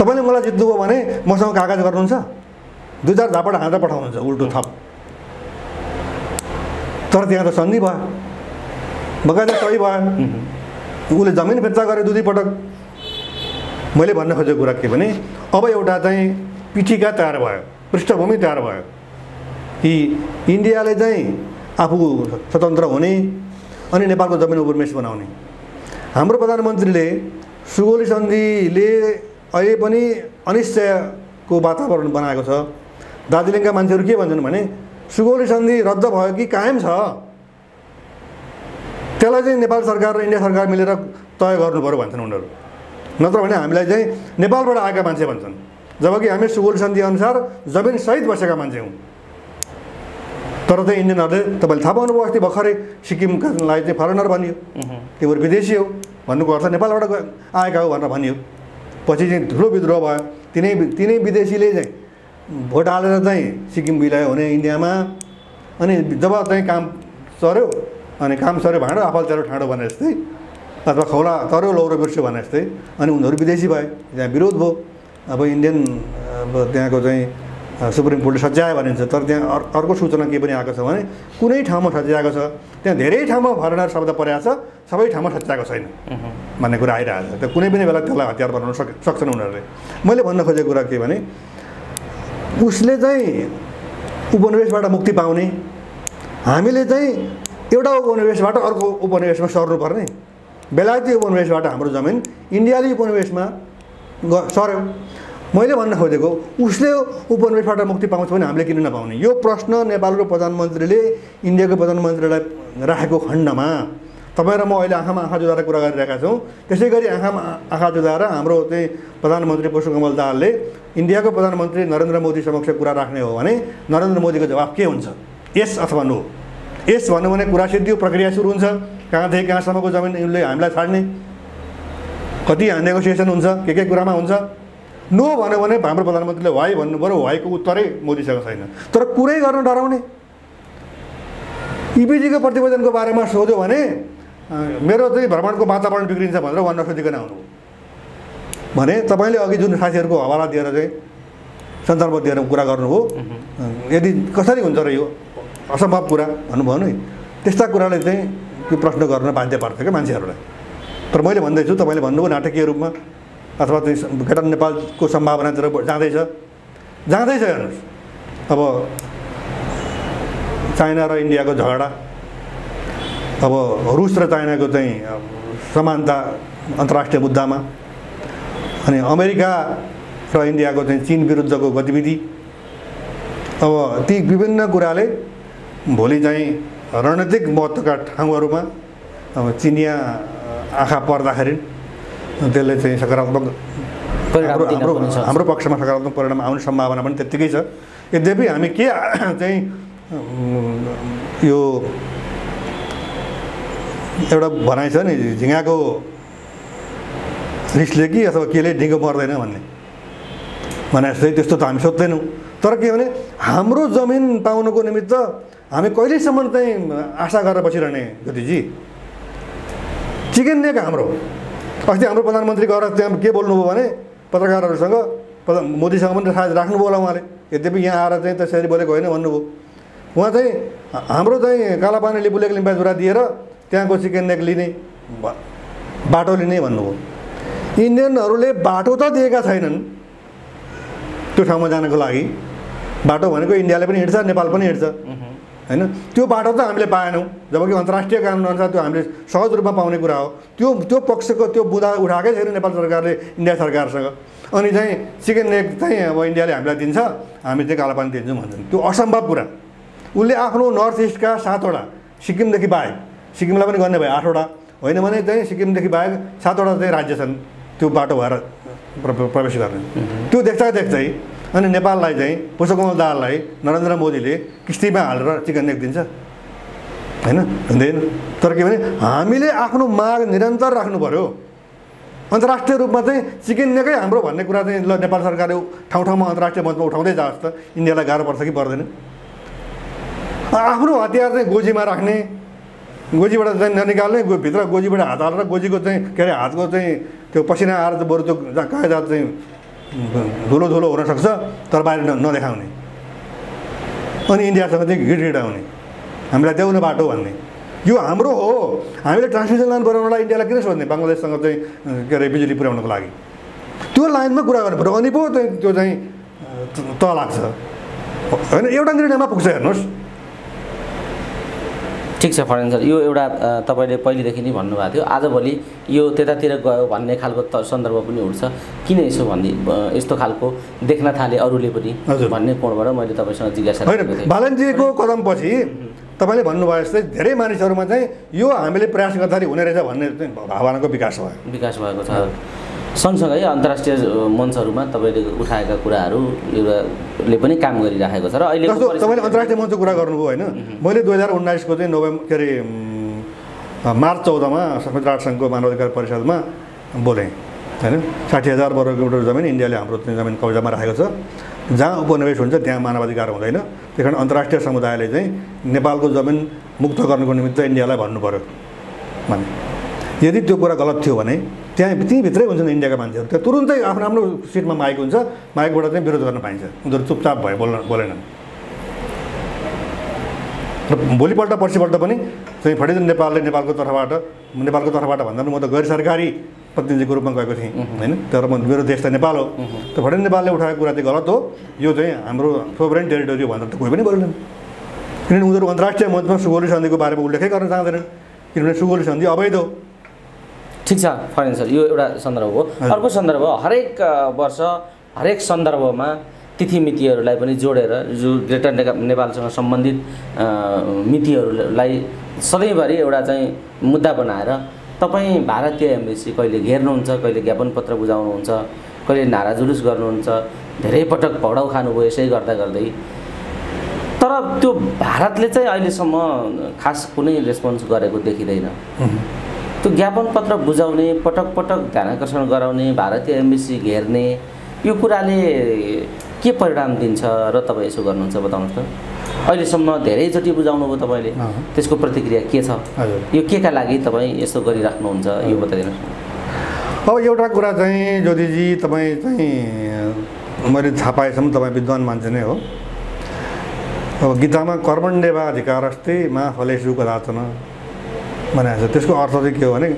तपाईँले मलाई जित्नुभयो भने मसँग कागज गर्नुहुन्छ? दुई चार झापड हाँदा पठाउनुहुन्छ उल्टो थप। तर त्यहाँ त सन्धि भयो। बकाइदा सही भयो। उसले जमिन फिर्ता गरे दुई पटक मैले भन्न खोजेको कुरा के भने अब एउटा चाहिँ पिठिका तयार भयो। पृष्ठभूमि तयार भयो। कि इन्डियाले चाहिँ आफू स्वतन्त्र हुने अनि नेपालको जमिन उपनिवेश बनाउने। हाम्रो प्रधानमन्त्रीले सुगोली सन्धिले अहिले पनि अनिश्चयको वातावरण बनाएको छ। दार्जिलिङका मान्छेहरू के भन्छन् भने सुगौली सन्धि रद्द भयो कि कायम छ? त्यसलाई चाहिँ नेपाल सरकार र इन्डिया सरकार मिलेर तय गर्नु पऱ्यो भन्छन् उनीहरू। नत्र भने हामीलाई चाहिँ नेपालबाट आएका मान्छे भन्छन्। जबकि हामी सुगौली सन्धि अनुसार जमिनसहित बसेका मान्छे हौँ तर चाहिँ इन्डियनहरूले तपाईँले थाहा पाउनुभयो अस्ति भर्खरै सिक्किमकालाई चाहिँ फरेनर भनियो। तिमीहरू विदेशी हो। भन्नुको अर्थ नेपालबाट आएका हो भनेर भनियो। पछि चाहिँ ठुलो विद्रोह भयो। तिनै तिनै विदेशीले चाहिँ भोट हालेर चाहिँ सिक्किम बिलायो भने इन्डियामा अनि जब चाहिँ काम सर्यो अनि काम सर्यो भाँडो आफल चेरो ठाडो भने जस्तै अथवा खौला तर्यो लौरो बिर्स्यो भने जस्तै अनि उनीहरू विदेशी भए। त्यहाँ विरोध भयो। अब इन्डियन अब त्यहाँको चाहिँ सुप्रिम कोर्टले सच्यायो भनिन्छ। तर त्यहाँ अर- अर्को सूचना के पनि आएको छ भने कुनै ठाउँमा सच्याएको छ। त्यहाँ धेरै ठाउँमा फरेनर शब्द परेको छ सबै ठाउँमा सच्याएको छैन भन्ने कुरा आइरहेको छ। त्यो कुनै पनि बेला त्यसलाई हतियार बनाउन सक सक्छन् उनीहरूले। मैले भन्न खोजेको कुरा के भने उसले चाहिँ उपनिवेशबाट मुक्ति पाउने हामीले चाहिँ एउटा उपनिवेशबाट अर्को उपनिवेशमा सर्नुपर्ने। बेलायती उपनिवेशबाट हाम्रो जमिन इन्डियाली उपनिवेशमा सर्यो मैले भन्न खोजेको उसले उपनिवेशबाट मुक्ति पाउँछ भने हामीले किन नपाउने? यो प्रश्न नेपालको प्रधानमन्त्रीले इन्डियाको प्रधानमन्त्रीलाई राखेको खण्डमा। तपाईँ र म अहिले आँखामा आँखा जुदाएर कुरा गरिरहेका छौँ। त्यसै गरी आँखामा आँखा जुदाएर हाम्रो चाहिँ प्रधानमन्त्री पुष्पकमल दाहालले इन्डियाको प्रधानमन्त्री नरेन्द्र मोदी समक्ष कुरा राख्ने हो भने नरेन्द्र मोदीको जवाब के हुन्छ? यस अथवा नो? यस भन्यो भने कुरा सिद्धियो प्रक्रिया सुरु हुन्छ। कहाँदेखि कहाँसम्मको जमिन उसले हामीलाई छाड्ने? कति नेगोसिएसन हुन्छ? के के कुरामा हुन्छ? नो भन्यो भने हाम्रो प्रधानमन्त्रीले वाइ भन्नु पऱ्यो वाइको उत्तरै मोदीसँग छैन। तर कुरै गर्न डराउने। इपिजीको प्रतिवेदनको बारेमा सोध्यो भने मेरो चाहिँ भ्रमणको वातावरण बिग्रिन्छ भनेर उहाँ नसोधिकन आउनु भने तपाईँले अघि जुन साथीहरूको हवाला दिएर चाहिँ सन्दर्भ दिएर कुरा गर्नुभयो यदि कसरी हुन्छ र यो असम्भव कुरा भन्नुभयो नि त्यस्ता कुराले चाहिँ त्यो प्रश्न गर्न बाध्य पार्छ क्या मान्छेहरूलाई। तर मैले भन्दैछु तपाईँले भन्नुभयो नाटकीय रूपमा अथवा चाहिँ ग्रेटर नेपालको सम्भावनातिर जाँदैछ। जाँदैछ हेर्नुहोस्। अब चाइना र इन्डियाको झगडा अब रुस र चाइनाको चाहिँ समानता अन्तर्राष्ट्रिय मुद्दामा अनि अमेरिका र इन्डियाको चाहिँ चिन विरुद्धको गतिविधि अब ती विभिन्न कुराले भोलि चाहिँ रणनीतिक महत्त्वका ठाउँहरूमा अब चिनिया आँखा पर्दाखेरि त्यसले चाहिँ सकारात्मक हाम्रो हाम्रो पक्षमा सकारात्मक परिणाम आउने सम्भावना पनि त्यत्तिकै छ। यद्यपि हामी के चाहिँ यो एउटा भनाइ छ नि झिँगाको रिसले कि अथवा केले ढिङ्गो मर्दैन भन्ने। भने जस्तै त्यस्तो त हामी सोध्दैनौँ। तर के भने हाम्रो जमिन पाउनुको निमित्त हामी कहिलेसम्म चाहिँ आशा गरेर बसिरहने ज्योतिजी? चिकन नेक हाम्रो। अस्ति हाम्रो प्रधानमन्त्री गएर त्यहाँ के बोल्नुभयो भने पत्रकारहरूसँग मोदीसँग पनि सायद राख्नुभयो होला उहाँले। यद्यपि यहाँ आएर चाहिँ त्यसरी बोलेको होइन भन्नुभयो। उहाँ चाहिँ हाम्रो चाहिँ कालापानी लिपुलेक लिम्बाजुरा दिएर त्यहाँको चिकन नेक लिने बाटो लिने भन्नुभयो। इन्डियनहरूले बाटो त दिएका छैनन् त्यो ठाउँमा जानको लागि। बाटो भनेको इन्डियाले पनि हिँड्छ नेपाल पनि हिँड्छ। होइन? त्यो बाटो त हामीले पाएनौँ जबकि अन्तर्राष्ट्रिय कानुनअनुसार त्यो हामीले सहज रूपमा पाउने कुरा हो। त्यो त्यो पक्षको त्यो बुँदा उठाएकै छैन नेपाल सरकारले इन्डिया सरकारसँग। अनि चाहिँ चिकन नेक चाहिँ अब इन्डियाले हामीलाई दिन्छ। हामी चाहिँ कालापानी दिन्छौँ भन्छन्। त्यो असम्भव कुरा। उसले आफ्नो नर्थ इस्टका सातवटा सिक्किमदेखि बाहेक सिक्किमलाई पनि गर्ने भयो आठवटा। होइन भने चाहिँ सिक्किमदेखि बाहेक सातवटा चाहिँ राज्य छन्। त्यो बाटो भएर प्र प्र- प्रवेश गर्ने। त्यो देख्दा देख्दै अनि नेपाललाई चाहिँ पुष्पकमल दाहाललाई नरेन्द्र मोदीले किस्तीमा हालेर चिकन नेक दिन्छ। होइन? हुँदैन। तर के भने हामीले आफ्नो माग निरन्तर राख्नु पऱ्यो अन्तर्राष्ट्रिय रूपमा चाहिँ चिकन नेकै हाम्रो भन्ने कुरा चाहिँ ल नेपाल सरकारले ठाउँ ठाउँमा अन्तर्राष्ट्रिय मञ्चमा उठाउँदै जाओस् त इन्डियालाई गाह्रो पर्छ कि पर्दैन। आफ्नो हतियार चाहिँ गोजीमा राख्ने गोजीबाट चाहिँ ननिकाल्ने गो भित्र गोजीबाट हात हालेर गोजीको चाहिँ के अरे हातको चाहिँ त्यो पसिना आएर बरु त्यो कागजात चाहिँ धुलो धुलो हुनसक्छ तर बाहिर नदेखाउने अनि इन्डियासँग चाहिँ घिड हिँडाउने हामीलाई देउन बाटो भन्ने यो हाम्रो हो हामीले ट्रान्समिसन लाइन बनाउनलाई इन्डियालाई किन सोध्ने बङ्गलादेशसँग चाहिँ के अरे बिजुली पुर्याउनको लागि त्यो लाइनमा कुरा गर्नु पऱ्यो अनि पो त्यो चाहिँ त लाग्छ होइन एउटा निर्णयमा पुग्छ हेर्नुहोस् ठिक छ फरेन सर। यो एउटा तपाईँले पहिलेदेखि नै भन्नुभएको थियो। आजभोलि यो त्यतातिर गयो भन्ने खालको त सन्दर्भ पनि उठ्छ। किन यसो भन्ने यस्तो खालको देख्न थाले अरूले पनि। भन्ने कोणबाट मैले तपाईँसँग जिज्ञासा बालनजीको कदमपछि तपाईँले भन्नुभयो जस्तै धेरै मानिसहरूमा चाहिँ यो हामीले प्रयास गर्दाखेरि हुने रहेछ भन्ने भावनाको विकास भयो। विकास भएको छ। सँगसँगै अन्तर्राष्ट्रिय मञ्चहरूमा तपाईँले उठाएका कुराहरू एउटाले पनि काम गरिराखेको छ र परिस्थिति- तपाईँले अन्तर्राष्ट्रिय मञ्चको कुरा गर्नुभयो होइन? मैले दुई हजार उन्नाइसको चाहिँ नोभेम्बर के अरे मार्च चौधमा संयुक्त राष्ट्र सङ्घको मानवाधिकार परिषदमा बोलेँ होइन? साठी हजार वर्ग किलोमिटर जमिन इन्डियाले हाम्रो जमिन कब्जामा राखेको छ। जहाँ उपनिवेश हुन्छ त्यहाँ मानवाधिकार हुँदैन। त्यही कारण अन्तर्राष्ट्रिय समुदायले चाहिँ नेपालको जमिन मुक्त गर्नुको निमित्त इन्डियालाई भन्नु पऱ्यो भने यदि त्यो कुरा गलत थियो भने त्यहाँ त्यहीँभित्रै हुन्छन् इन्डियाका मान्छेहरू। त्यो तुरुन्तै आफ्नो आफ्नो सिटमा माइक हुन्छ माइकबाट चाहिँ विरोध गर्न पाइन्छ। उनीहरू चुपचाप भयो बोल्न बोलेनन्। र भोलिपल्ट पर्सिपल्ट पनि चाहिँ फडिद नेपालले नेपालको तर्फबाट नेपालको तर्फबाट भन्दा पनि म त गैर सरकारी प्रतिनिधिको रूपमा गएको थिएँ होइन? तर म मेरो देश त नेपाल हो। त फडिद नेपालले उठाएको कुरा चाहिँ गलत हो। यो चाहिँ हाम्रो सोभरेन टेरिटोरी भनेर त कोही पनि बोलेनन्। किनभने उनीहरू अन्तर्राष्ट्रिय मञ्चमा सुगौली सन्धिको बारेमा उल्लेखै गर्न चाहँदैनन्। किनभने सुगौली सन्धि अवैध हो। ठिक छ फाइन सर यो एउटा सन्दर्भ हो। अर्को सन्दर्भ हरेक वर्ष हरेक सन्दर्भमा तिथिमितिहरूलाई पनि जोडेर जो ग्रेटर नेपालसँग सम्बन्धित मितिहरूलाई सधैँभरि एउटा चाहिँ मुद्दा बनाएर तपाईँ भारतीय एम्बेसी कहिले घेर्नुहुन्छ कहिले ज्ञापन पत्र बुझाउनुहुन्छ कहिले नारा जुलुस गर्नुहुन्छ धेरै पटक पौडाउ खानुभयो यसै गर्दा गर्दै। तर त्यो भारतले चाहिँ अहिलेसम्म खास कुनै रेस्पोन्स गरेको देखिँदैन। त्यो ज्ञापन पत्र बुझाउने पटक पटक ध्यानकर्षण गराउने भारतीय एम्बेसी घेर्ने यो कुराले के परिणाम दिन्छ र तपाईँ यसो गर्नुहुन्छ बताउनुहोस् त? अहिलेसम्म धेरैचोटि बुझाउनु भयो तपाईँले। त्यसको प्रतिक्रिया के छ? यो के का लागि तपाईँ यसो गरिराख्नुहुन्छ यो बताइदिनुहोस् अब एउटा कुरा चाहिँ ज्योतिजी तपाईँ चाहिँ मैले थाहा पाएसम्म तपाईँ विद्वान मान्छे नै हो। अब गीतामा कर्मण्डेवा अधिकार अस्ति मा फलेसु कदाचन। भनेको छ। त्यसको अर्थ चाहिँ के हो भने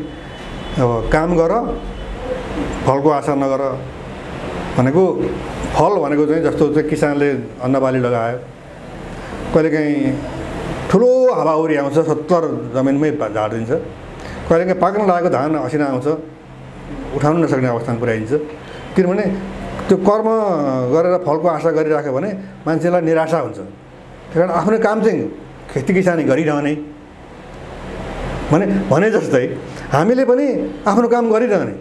अब काम गर फलको आशा नगर भनेको फल भनेको चाहिँ जस्तो चाहिँ किसानले अन्नबाली लगायो। कहिलेकाहीँ ठुलो हावाहुरी आउँछ सत्तर जमिनमै झारिदिन्छ। कहिलेकाहीँ पाक्न लागेको धान असिना आउँछ उठाउनु नसक्ने अवस्थामा पुर्याइदिन्छ किनभने त्यो कर्म गरेर फलको आशा गरिराख्यो भने मान्छेलाई निराशा हुन्छ। त्यही कारण आफ्नो काम चाहिँ खेती किसानी गरिरहने। भने भने जस्तै हामीले पनि आफ्नो काम गरिरहने।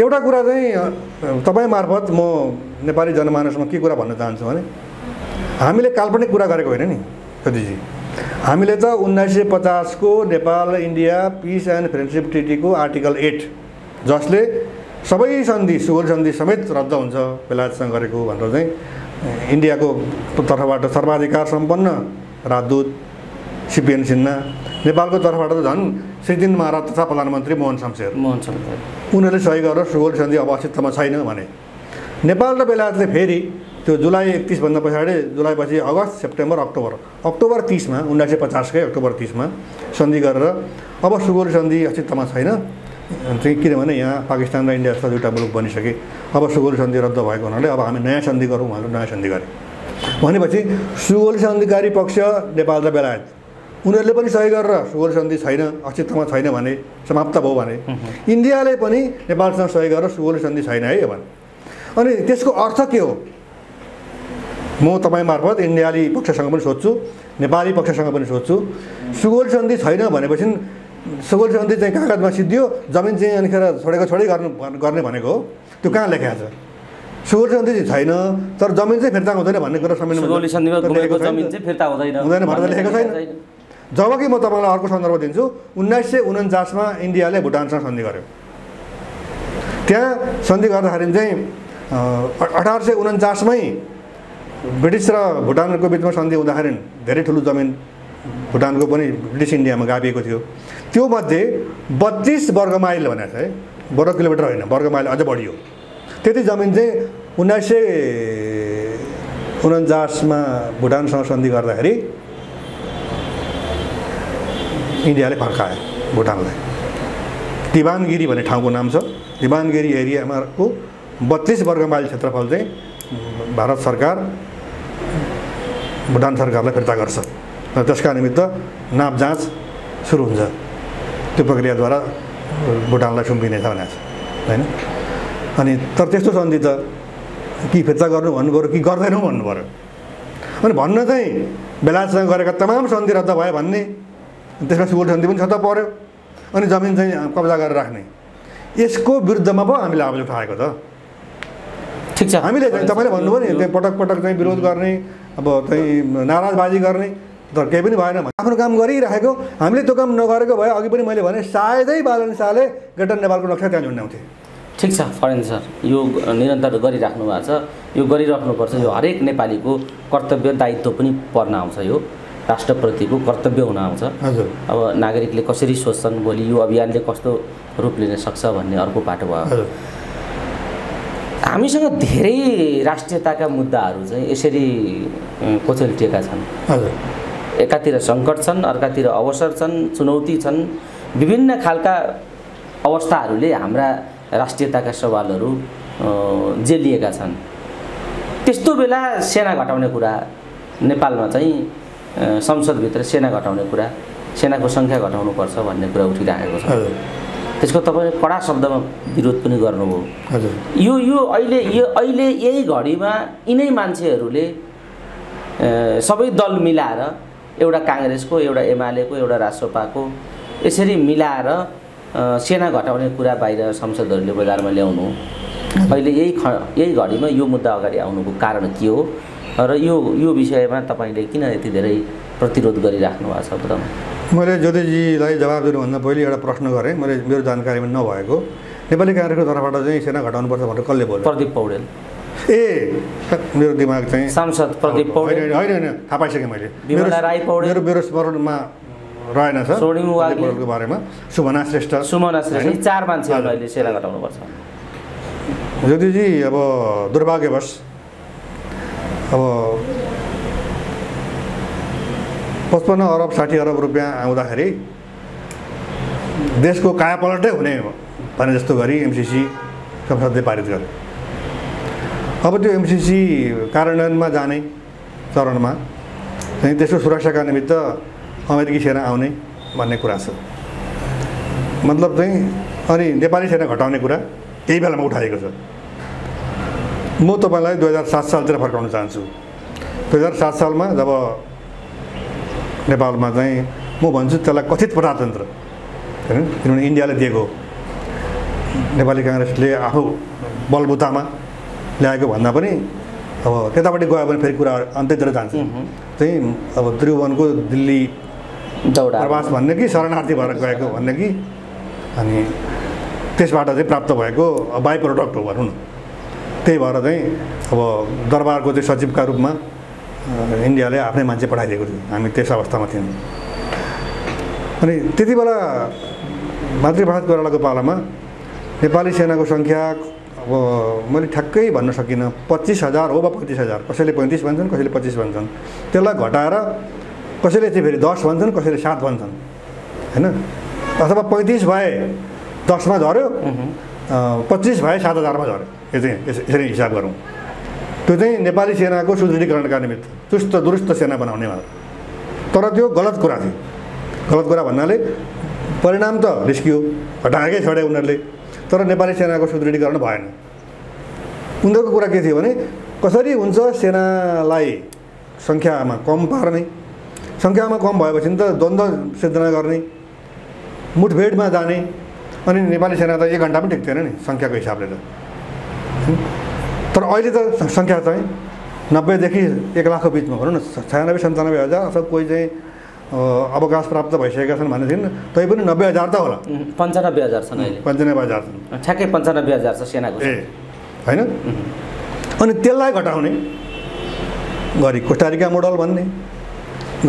एउटा कुरा चाहिँ तपाईँ मार्फत म नेपाली जनमानसमा के कुरा भन्न चाहन्छु भने हामीले काल्पनिक कुरा गरेको होइन नि सतीजी हामीले त उन्नाइस सय पचासको Nepal India peace and friendship ट्रिटीको article eight जसले सबै सन्धि सुगोल सन्धि समेत रद्द हुन्छ बेलायतसँग गरेको भनेर चाहिँ इन्डियाको तर्फबाट सर्वाधिकार सम्पन्न राजदूत सिपिएन सिन्हा नेपालको तर्फबाट त झन् श्रीदिन महाराज तथा प्रधानमन्त्री मोहन शमशेर। मोहन शङ्कर उनीहरूले सही गरेर सुगोल सन्धि अब अस्तित्वमा छैन भने। नेपाल र बेलायतले फेरि त्यो जुलाई एकतिसभन्दा पछाडि जुलाईपछि अगस्त सेप्टेम्बर अक्टोबर अक्टोबर तिसमा उन्नाइस सय पचासकै अक्टोबर तिसमा सन्धि गरेर अब सुगोल सन्धि अस्तित्वमा छैन। चाहिँ किनभने यहाँ पाकिस्तान र इन्डिया जस्ता दुईवटा मुलुक बनिसके अब सुगोल सन्धि रद्द भएको हुनाले अब हामी नयाँ सन्धि गरौँ भनेर नयाँ सन्धि गरे। भनेपछि सुगोल सन्धिकारी पक्ष नेपाल र बेलायत। उनीहरूले पनि सही गरेर सुगोल सन्धि छैन अस्तित्वमा छैन भने समाप्त भयो भने इन्डियाले पनि नेपालसँग सही गरेर सुगोल सन्धि छैन है भने। अनि त्यसको अर्थ के हो? म तपाईँ मार्फत इन्डियाली पक्षसँग पनि सोध्छु नेपाली पक्षसँग पनि सोध्छु। सुगोल सन्धि छैन भनेपछि सुगोल सन्धि चाहिँ कागजमा सिद्धियो जमिन चाहिँ अनिखेर छोडेको छोडै गर्नु गर्ने भनेको हो। त्यो कहाँ लेखाएको छ? सुगोल सन्धि चाहिँ छैन तर जमिन चाहिँ फिर्ता हुँदैन भन्ने कुरा हुँदैन। हुँदैन भनेर लेखेको छैन। जबकि म तपाईँलाई अर्को सन्दर्भ दिन्छु उन्नाइस सय उन्चासमा इन्डियाले भुटानसँग सन्धि गर्यो। त्यहाँ सन्धि गर्दाखेरि चाहिँ अठार सय उन्चासमै ब्रिटिस र भुटानको बिचमा सन्धि हुँदाखेरि धेरै ठुलो जमिन भुटानको पनि ब्रिटिस इन्डियामा गाभिएको थियो। त्यो मध्ये बत्तिस वर्ग माइल भनेको है वर्ग किलोमिटर होइन वर्ग माइल अझ बढियो। त्यति जमिन चाहिँ उन्नाइस सय उन्चासमा भुटानसँग सन्धि गर्दाखेरि इन्डियाले फर्कायो भुटानलाई। दिवानगिरी भन्ने ठाउँको नाम छ। दिवानगिरी एरियामाको बत्तिस वर्ग माइल क्षेत्रफल चाहिँ भारत सरकार भुटान सरकारलाई फिर्ता गर्छ। र त्यसका निमित्त नाप जाँच सुरु हुन्छ। त्यो प्रक्रियाद्वारा भुटानलाई सुम्पिनेछ भनेको छ होइन? अनि तर त्यस्तो सन्धि त कि फिर्ता गर्नु भन्नु पऱ्यो कि गर्दैनौँ भन्नु पऱ्यो अनि भन्न चाहिँ बेलायतसँग गरेका तमाम सन्धि रद्द भयो भन्ने त्यसमा सुगोल सन्धि पनि छत्ता पऱ्यो अनि जमिन चाहिँ कब्जा गरेर राख्ने। यसको विरुद्धमा पो हामीले आवाज उठाएको त। ठिक छ। हामीले तपाईँले भन्नुभयो नि त्यहाँ पटक पटक चाहिँ विरोध गर्ने अब चाहिँ नाराजबाजी गर्ने तर केही पनि भएन। आफ्नो काम गरिराखेको हामीले त्यो काम नगरेको भए अघि पनि मैले भने सायदै बालन शाहले ग्रेटर नेपालको नक्सा त्यहाँ झुन्ड्याउँथे। ठिक छ फरेन सर। यो निरन्तर गरिराख्नु भएको छ। यो गरिराख्नुपर्छ यो हरेक नेपालीको कर्तव्य दायित्व पनि पर्न आउँछ यो। राष्ट्रप्रतिको कर्तव्य हुन आउँछ हजुर। अब नागरिकले कसरी सोच्छन् भोलि यो अभियानले कस्तो रूप लिन सक्छ भन्ने अर्को पाटो भयो। हामीसँग धेरै राष्ट्रियताका मुद्दाहरू चाहिँ यसरी कोचेल्टिएका छन्। एकातिर सङ्कट छन् अर्कातिर अवसर छन् चुनौती छन्। विभिन्न खालका अवस्थाहरूले हाम्रा राष्ट्रियताका सवालहरू जेलिएका छन्। त्यस्तो बेला सेना घटाउने कुरा नेपालमा चाहिँ संसदभित्र सेना घटाउने कुरा सेनाको सङ्ख्या घटाउनुपर्छ भन्ने कुरा उठिराखेको छ। त्यसको तपाईँले कडा शब्दमा विरोध पनि गर्नुभयो। हजुर। यो यो अहिले यो अहिले यही घडीमा यिनै मान्छेहरूले सबै दल मिलाएर एउटा काङ्ग्रेसको एउटा एमालेको एउटा राष्ट्रपाको यसरी मिलाएर सेना घटाउने कुरा बाहिर संसदहरूले बजारमा ल्याउनु। अहिले यही ख यही घडीमा यो मुद्दा अगाडि आउनुको कारण के हो? र यो यो विषयमा तपाईँले किन यति धेरै प्रतिरोध गरिराख्नु भएको छ बताउनु मैले ज्योतिजीलाई जवाब दिनुभन्दा पहिले एउटा प्रश्न गरेँ। मैले मेरो जानकारीमा नभएको। नेपाली काङ्ग्रेसको तर्फबाट चाहिँ सेना घटाउनुपर्छ भनेर कसले बोल्यो? प्रदीप पौडेल। ए मेरो दिमाग चाहिँ सांसद प्रदीप पौडेल। होइन होइन थाहा पाइसकेँ मैले। विमला राई पौडेल। मेरो मेरो स्मरणमा रहेन। प्रदीप पौडेलको बारेमा। सुभना श्रेष्ठ। सुमना श्रेष्ठ? चार हजुर। अहिले सेना घटाउनुपर्छ। ज्योतिजी अब दुर्भाग्यवश अब पचपन्न अरब साठी अरब रुपियाँ आउँदाखेरि देशको कायापलटै हुने भने जस्तो गरी एमसिसी संसदले पारित गर्यो। अब त्यो एमसिसी कार्यान्वयनमा जाने चरणमा चाहिँ त्यसको सुरक्षाका निमित्त अमेरिकी सेना आउने भन्ने कुरा छ। मतलब चाहिँ अनि नेपाली सेना घटाउने कुरा यही बेलामा उठाएको छ। म तपाईँलाई दुई हजार सात सालतिर फर्काउन चाहन्छु। दुई हजार सात सालमा जब नेपालमा चाहिँ म भन्छु त्यसलाई कथित प्रजातन्त्र। होइन किनभने इन्डियाले दिएको नेपाली काङ्ग्रेसले आफू बलबुतामा ल्याएको भन्दा पनि अब त्यतापट्टि गयो भने फेरि कुरा अन्त्यतिर जान्छ। चाहिँ अब त्रिभुवनको दिल्ली दौडा। प्रवास भन्ने कि शरणार्थी भएर गएको भन्ने कि अनि त्यसबाट चाहिँ प्राप्त भएको बाई प्रोडक्ट हो भनौँ न। त्यही भएर चाहिँ अब दरबारको चाहिँ सचिवका रूपमा इन्डियाले आफ्नै मान्छे पठाइदिएको थियो। हामी त्यस अवस्थामा थियौँ। अनि त्यति बेला मातृभाषा कोइरालाको पालामा नेपाली सेनाको सङ्ख्या अब मैले ठ्याक्कै भन्न सकिनँ। पच्चिस हजार हो वा पैँतिस हजार? कसैले पैँतिस भन्छन् कसैले पच्चिस भन्छन्। त्यसलाई घटाएर कसैले चाहिँ फेरि दस भन्छन् कसैले सात भन्छन् होइन? अथवा पैँतिस भए दसमा झऱ्यो पच्चिस भए सात हजारमा झऱ्यो। यो चाहिँ यस- यसरी हिसाब गरौँ। त्यो चाहिँ नेपाली सेनाको सुदृढीकरणका निमित्त चुस्त दुरुस्त सेना बनाउने भयो तर त्यो गलत कुरा थियो। गलत कुरा भन्नाले परिणाम त निस्कियो हटाएकै छोडे उनीहरूले तर नेपाली सेनाको सुदृढीकरण भएन। उनीहरूको कुरा के थियो भने कसरी हुन्छ सेनालाई सङ्ख्यामा कम पार्ने सङ्ख्यामा कम भएपछि त द्वन्द्व सिर्जना गर्ने मुठभेडमा जाने अनि नेपाली सेना त एक घन्टा पनि टिक्थेन नि सङ्ख्याको हिसाबले त। तर अहिले त सङ्ख्या चाहिँ नब्बेदेखि एक लाखको बिचमा भनौँ न छयानब्बे सन्तानब्बे हजार अथवा कोही चाहिँ अवकाश प्राप्त भइसकेका छन् भने थिइन् तै पनि नब्बे हजार त होला। पन्चानब्बे हजार छन् अहिले। पन्चानब्बे हजार छन्। ठ्याक्कै पन्चानब्बे हजार छ सेनाको ए होइन? अनि त्यसलाई घटाउने घरि कोस्टारिका मोडल भन्ने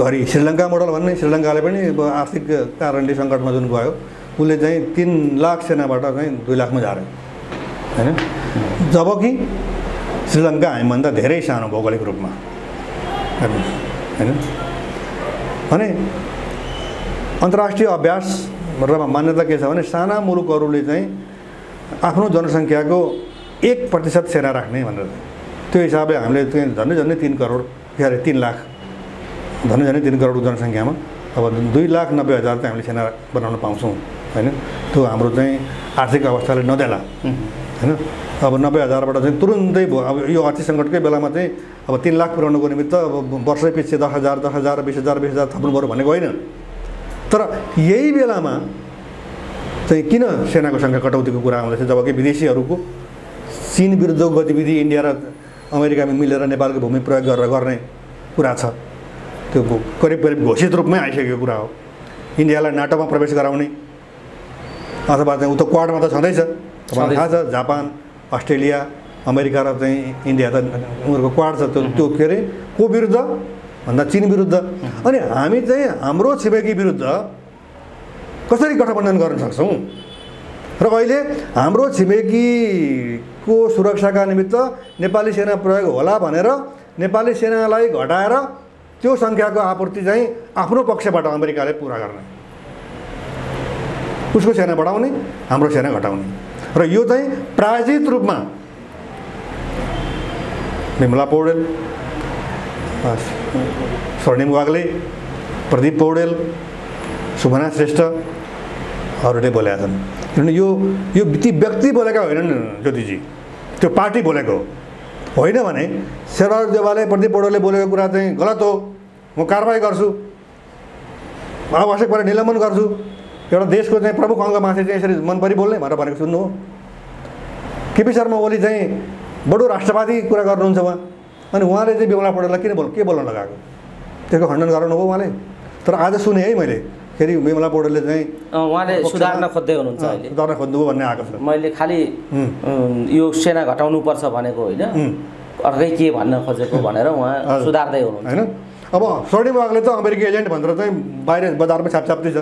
घरि श्रीलङ्का मोडल भन्ने श्रीलङ्काले पनि अब आर्थिक कारणले सङ्कटमा जुन गयो उसले चाहिँ तिन लाख सेनाबाट चाहिँ दुई लाखमा झार्यो होइन जबकि श्रीलङ्का हामीभन्दा धेरै सानो भौगोलिक रूपमा। होइन? भने अन्तर्राष्ट्रिय अभ्यास र मान्यता के छ भने साना मुलुकहरूले चाहिँ आफ्नो जनसङ्ख्याको एक प्रतिशत सेना राख्ने भनेर। त्यो हिसाबले हामीले चाहिँ झन्डै झन्डै तिन करोड के अरे तिन लाख झन्डै झन्डै तिन करोडको जनसङ्ख्यामा अब दुई लाख नब्बे हजार चाहिँ हामीले सेना बनाउन पाउँछौँ। होइन? त्यो हाम्रो चाहिँ आर्थिक अवस्थाले नदेला। होइन? अब नब्बे हजारबाट चाहिँ तुरुन्तै अब यो आर्थिक सङ्कटकै बेलामा चाहिँ अब तिन लाख पुऱ्याउनुको निमित्त अब वर्षै पछि दस हजार दस हजार बिस हजार बिस हजार थप्नु पऱ्यो भनेको होइन। तर यही बेलामा चाहिँ किन सेनाको सङ्ख्या कटौतीको कुरा आउँदैछ? जबकि विदेशीहरूको चिन विरुद्धको गतिविधि इन्डिया र अमेरिकामा मिलेर नेपालको भूमि प्रयोग गरेर गर्ने कुरा छ। त्यो करिब करिब घोषित रूपमै आइसकेको कुरा हो। इन्डियालाई नाटोमा प्रवेश गराउने अथवा चाहिँ उता क्वाडमा त छँदैछ। तपाईँलाई थाहा छ जापान अस्ट्रेलिया अमेरिका र चाहिँ इन्डिया त उनीहरूको क्वाड छ त्यो त्यो के अरे को विरुद्ध? भन्दा चिन विरुद्ध। अनि हामी चाहिँ हाम्रो छिमेकी विरुद्ध कसरी गठबन्धन गर्न सक्छौँ? र अहिले हाम्रो छिमेकीको सुरक्षाका निमित्त नेपाली सेना प्रयोग होला भनेर नेपाली सेनालाई घटाएर त्यो सङ्ख्याको आपूर्ति चाहिँ आफ्नो पक्षबाट अमेरिकाले पुरा गर्ने। उसको सेना बढाउने हाम्रो सेना घटाउने। र यो चाहिँ प्रायोजित रूपमा। विमला पौडेल स्वर्णिम वाग्ले प्रदीप पौडेल सुभना श्रेष्ठहरूले बोलेका छन्। किनभने यो यो ती व्यक्ति बोलेका होइनन् ज्योतिजी। त्यो पार्टी बोलेको होइन भने शेरबहादुर देवालय प्रदीप पौडेलले बोलेको कुरा चाहिँ गलत हो। म कारवाही गर्छु। आवश्यक परे निलम्बन गर्छु। एउटा देशको चाहिँ प्रमुख अङ्गमाथि चाहिँ यसरी मन परि बोल्ने भनेर भनेको सुन्नु हो। केपी शर्मा ओली चाहिँ बडो राष्ट्रवादी कुरा गर्नुहुन्छ उहाँ। अनि उहाँले चाहिँ विमला पौडेललाई किन बोल के बोल्न लगाएको? त्यसको खण्डन गर्नुभयो उहाँले। तर आज सुने है मैले फेरि विमला पौडेलले चाहिँ उहाँले सुधार्न खोज्दै हुनुहुन्छ सुधार्न खोज्नुभयो भन्ने आएको छ। मैले खालि यो सेना घटाउनुपर्छ भनेको होइन। अर्कै के भन्न खोजेको भनेर उहाँ। सुधार्दै हुनुहुन्छ। होइन? अब स्वर्णिम वागले त अमेरिकी एजेन्ट भनेर चाहिँ बाहिर बजारमा छापछाप्दै छ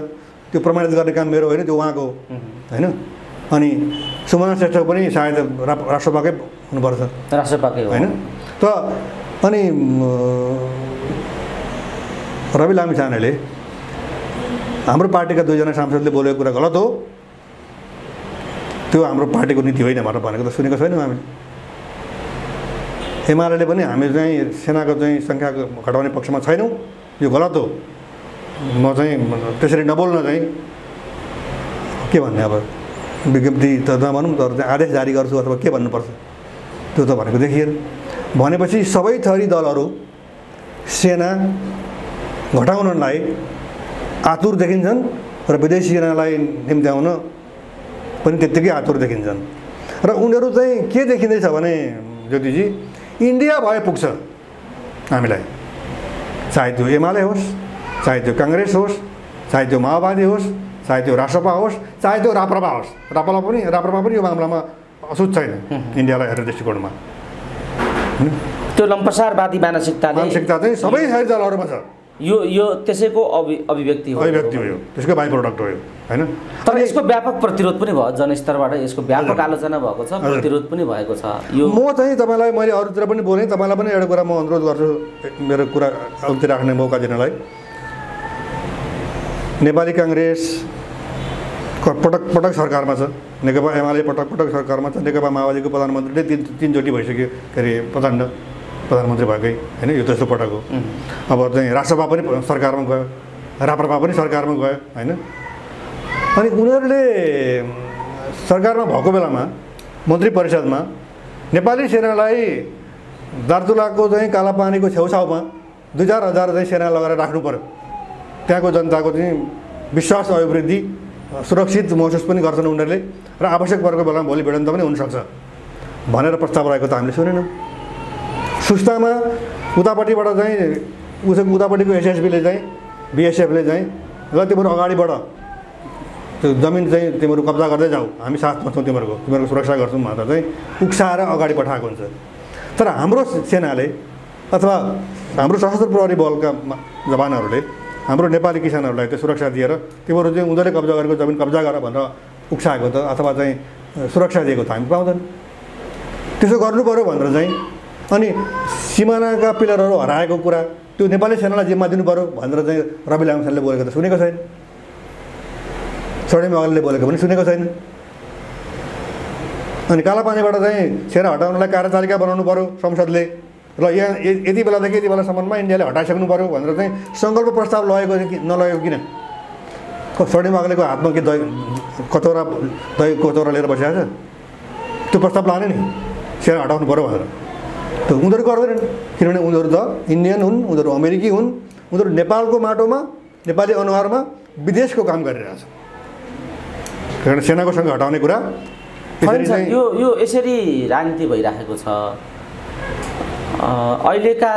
त्यो प्रमाणित गर्ने काम मेरो होइन त्यो उहाँको होइन। अनि सुमना श्रेष्ठको पनि सायद रा- राष्ट्रपाकै हुनुपर्छ। राष्ट्रपाकै होइन? त अनि रवि लामिछानेले हाम्रो पार्टीका दुईजना सांसदले बोलेको कुरा गलत हो। त्यो हाम्रो पार्टीको नीति होइन भनेर भनेको त सुनेको छैनौँ हामीले एमाले पनि हामी चाहिँ सेनाको चाहिँ सङ्ख्या घटाउने पक्षमा छैनौँ यो गलत हो। म चाहिँ त्यसरी नबोल्न चाहिँ के भन्ने अब विज्ञप्ति त नभनौँ तर चाहिँ आदेश जारी गर्छु अथवा के भन्नुपर्छ? त्यो त भनेको देखिएन। भनेपछि सबै थरी दलहरू सेना घटाउनलाई आतुर देखिन्छन् र विदेशी सेनालाई निम्त्याउन पनि त्यत्तिकै आतुर देखिन्छन्। र उनीहरू चाहिँ के देखिँदैछ भने ज्योतिजी इन्डिया भए पुग्छ हामीलाई। चाहे त्यो एमाले होस्। चाहे त्यो काङ्ग्रेस होस् चाहे त्यो माओवादी होस् चाहे त्यो राष्ट्रपा होस् चाहे त्यो राप्रपा होस्। राप्रपा पनि राप्रपा पनि यो मामलामा असुत छैन इन्डियालाई हेरेर दृष्टिकोणमा। त्यो लम्पसारवादी मानसिकताले मानसिकता चाहिँ सबै सारी दलहरूमा छ। यो यो त्यसैको अभि अभिव्यक्ति हो। अभिव्यक्ति हो यो। त्यसको बाई प्रडक्ट हो यो। होइन? तर यसको व्यापक प्रतिरोध पनि भयो जनस्तरबाट यसको व्यापक। आलोचना भएको छ। प्रतिरोध पनि भएको छ। यो म चाहिँ तपाईँलाई मैले अरूतिर पनि बोलेँ तपाईँलाई पनि एउटा कुरा म अनुरोध गर्छु मेरो कुरा अघि राख्ने मौका दिनलाई। नेपाली काङ्ग्रेस क- पटक पटक सरकारमा छ। नेकपा एमाले पटक पटक सरकारमा छ। नेकपा माओवादीको प्रधानमन्त्रीले तिन तिनचोटि भइसक्यो। के अरे प्रचण्ड प्रधानमन्त्री भएकै। होइन यो तेस्रो पटक हो। अब चाहिँ राष्ट्रपा पनि सरकारमा गयो। राप्रपा पनि सरकारमा गयो। होइन? अनि उनीहरूले सरकारमा भएको बेलामा मन्त्री परिषदमा नेपाली सेनालाई दार्चुलाको चाहिँ कालापानीको छेउछाउमा दुई चार हजार चाहिँ सेना लगाएर राख्नु पऱ्यो त्यहाँको जनताको चाहिँ विश्वास अभिवृद्धि सुरक्षित महसुस पनि गर्छन् उनीहरूले र आवश्यक परेको बेलामा भोलि भिडन्त पनि हुनसक्छ भनेर प्रस्ताव रहेको त हामीले सुनेनौँ। सुस्तामा उतापट्टिबाट चाहिँ उसको उतापट्टिको एसएसबीले चाहिँ बिएसएफले चाहिँ ल तिमीहरू अगाडि बढ। त्यो जमिन चाहिँ तिमीहरू कब्जा गर्दै जाऊ। हामी साथमा छौँ तिमीहरूको। तिमीहरूको सुरक्षा गर्छौँ भनेर चाहिँ उक्साएर अगाडि पठाएको हुन्छ। तर हाम्रो सेनाले अथवा हाम्रो सशस्त्र प्रहरी बलका जवानहरूले हाम्रो नेपाली किसानहरूलाई त्यो सुरक्षा दिएर तिमीहरू चाहिँ उनीहरूले कब्जा गरेको जमिन कब्जा गर भनेर उक्साएको त अथवा चाहिँ सुरक्षा दिएको त हामी पाउँदैन। त्यसो गर्नु पऱ्यो भनेर चाहिँ अनि सिमानाका पिलरहरू हराएको कुरा त्यो नेपाली सेनालाई जिम्मा दिनु पऱ्यो भनेर चाहिँ रवि लामसाले बोलेको त सुनेको छैन। छोडे मगलले बोलेको पनि सुनेको छैन। अनि कालापानीबाट चाहिँ सेना हटाउनलाई कार्यतालिका बनाउनु पऱ्यो संसदले। र यहाँ यति बेलादेखि यति बेलासम्ममा इन्डियाले हटाइसक्नु पऱ्यो भनेर चाहिँ सङ्कल्प प्रस्ताव लगेको कि नलगेको किन? स्वर्णिम अग्लेको हातमा के दही कचौरा दही कचौरा लिएर बसिरहेको छ? त्यो प्रस्ताव लाने नि। सेना हटाउनु पऱ्यो भनेर। त उनीहरू गर्दैनन् किनभने उनीहरू त इन्डियन हुन् उनीहरू अमेरिकी हुन् उनीहरू नेपालको माटोमा नेपाली अनुहारमा विदेशको काम गरिरहेछ। कारण सेनाको सँग हटाउने कुरा यो यो यसरी राजनीति भइराखेको छ। अहिलेका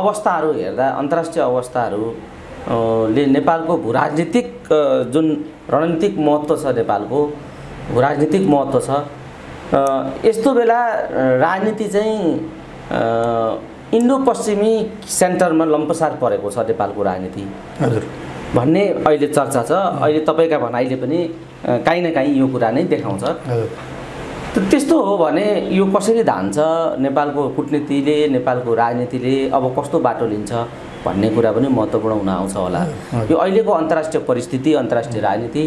अवस्थाहरू हेर्दा अन्तर्राष्ट्रिय अवस्थाहरू अ, ले नेपालको भू राजनीतिक जुन रणनीतिक महत्त्व छ नेपालको भू राजनीतिक महत्त्व छ यस्तो बेला राजनीति चाहिँ इन्डो पश्चिमी सेन्टरमा लम्पसार परेको छ नेपालको राजनीति। हजुर। भन्ने अहिले चर्चा छ। अहिले तपाईँका भनाइले पनि काहीँ न काहीँ यो कुरा नै देखाउँछ। त्यस्तो हो भने यो कसरी धान्छ नेपालको कूटनीतिले नेपालको राजनीतिले अब कस्तो बाटो लिन्छ भन्ने कुरा पनि महत्त्वपूर्ण हुन आउँछ होला। यो अहिलेको अन्तर्राष्ट्रिय परिस्थिति अन्तर्राष्ट्रिय राजनीति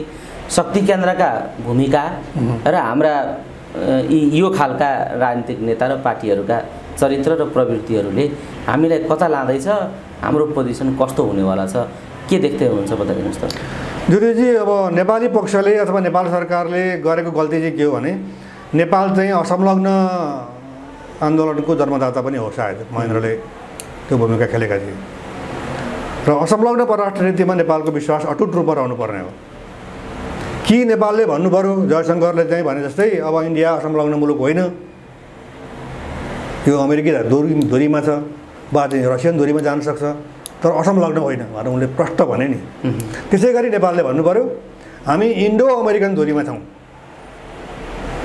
शक्ति केन्द्रका भूमिका र हाम्रा यी यो खालका राजनीतिक नेता र पार्टीहरूका चरित्र र प्रवृत्तिहरूले हामीलाई कता लाँदैछ हाम्रो पोजिसन कस्तो हुनेवाला छ के देख्दै हुनुहुन्छ बताइदिनुहोस् त ज्योतिजी अब नेपाली पक्षले अथवा नेपाल सरकारले गरेको गल्ती चाहिँ के हो भने नेपाल चाहिँ असंलग्न आन्दोलनको जन्मदाता पनि हो सायद महेन्द्रले त्यो भूमिका खेलेका थिए। र असंलग्न परराष्ट्र नीतिमा नेपालको विश्वास अटुट रूपमा रहनुपर्ने हो। कि नेपालले भन्नु पऱ्यो जयशङ्करले चाहिँ भने जस्तै अब इन्डिया असंलग्न मुलुक होइन। यो अमेरिकी धुरी धुरीमा छ वा चाहिँ रसियन धुरीमा जान सक्छ तर असंलग्न होइन भनेर उनले प्रष्ट भने नि। त्यसै गरी नेपालले भन्नु पऱ्यो हामी इन्डो अमेरिकन धुरीमा छौँ।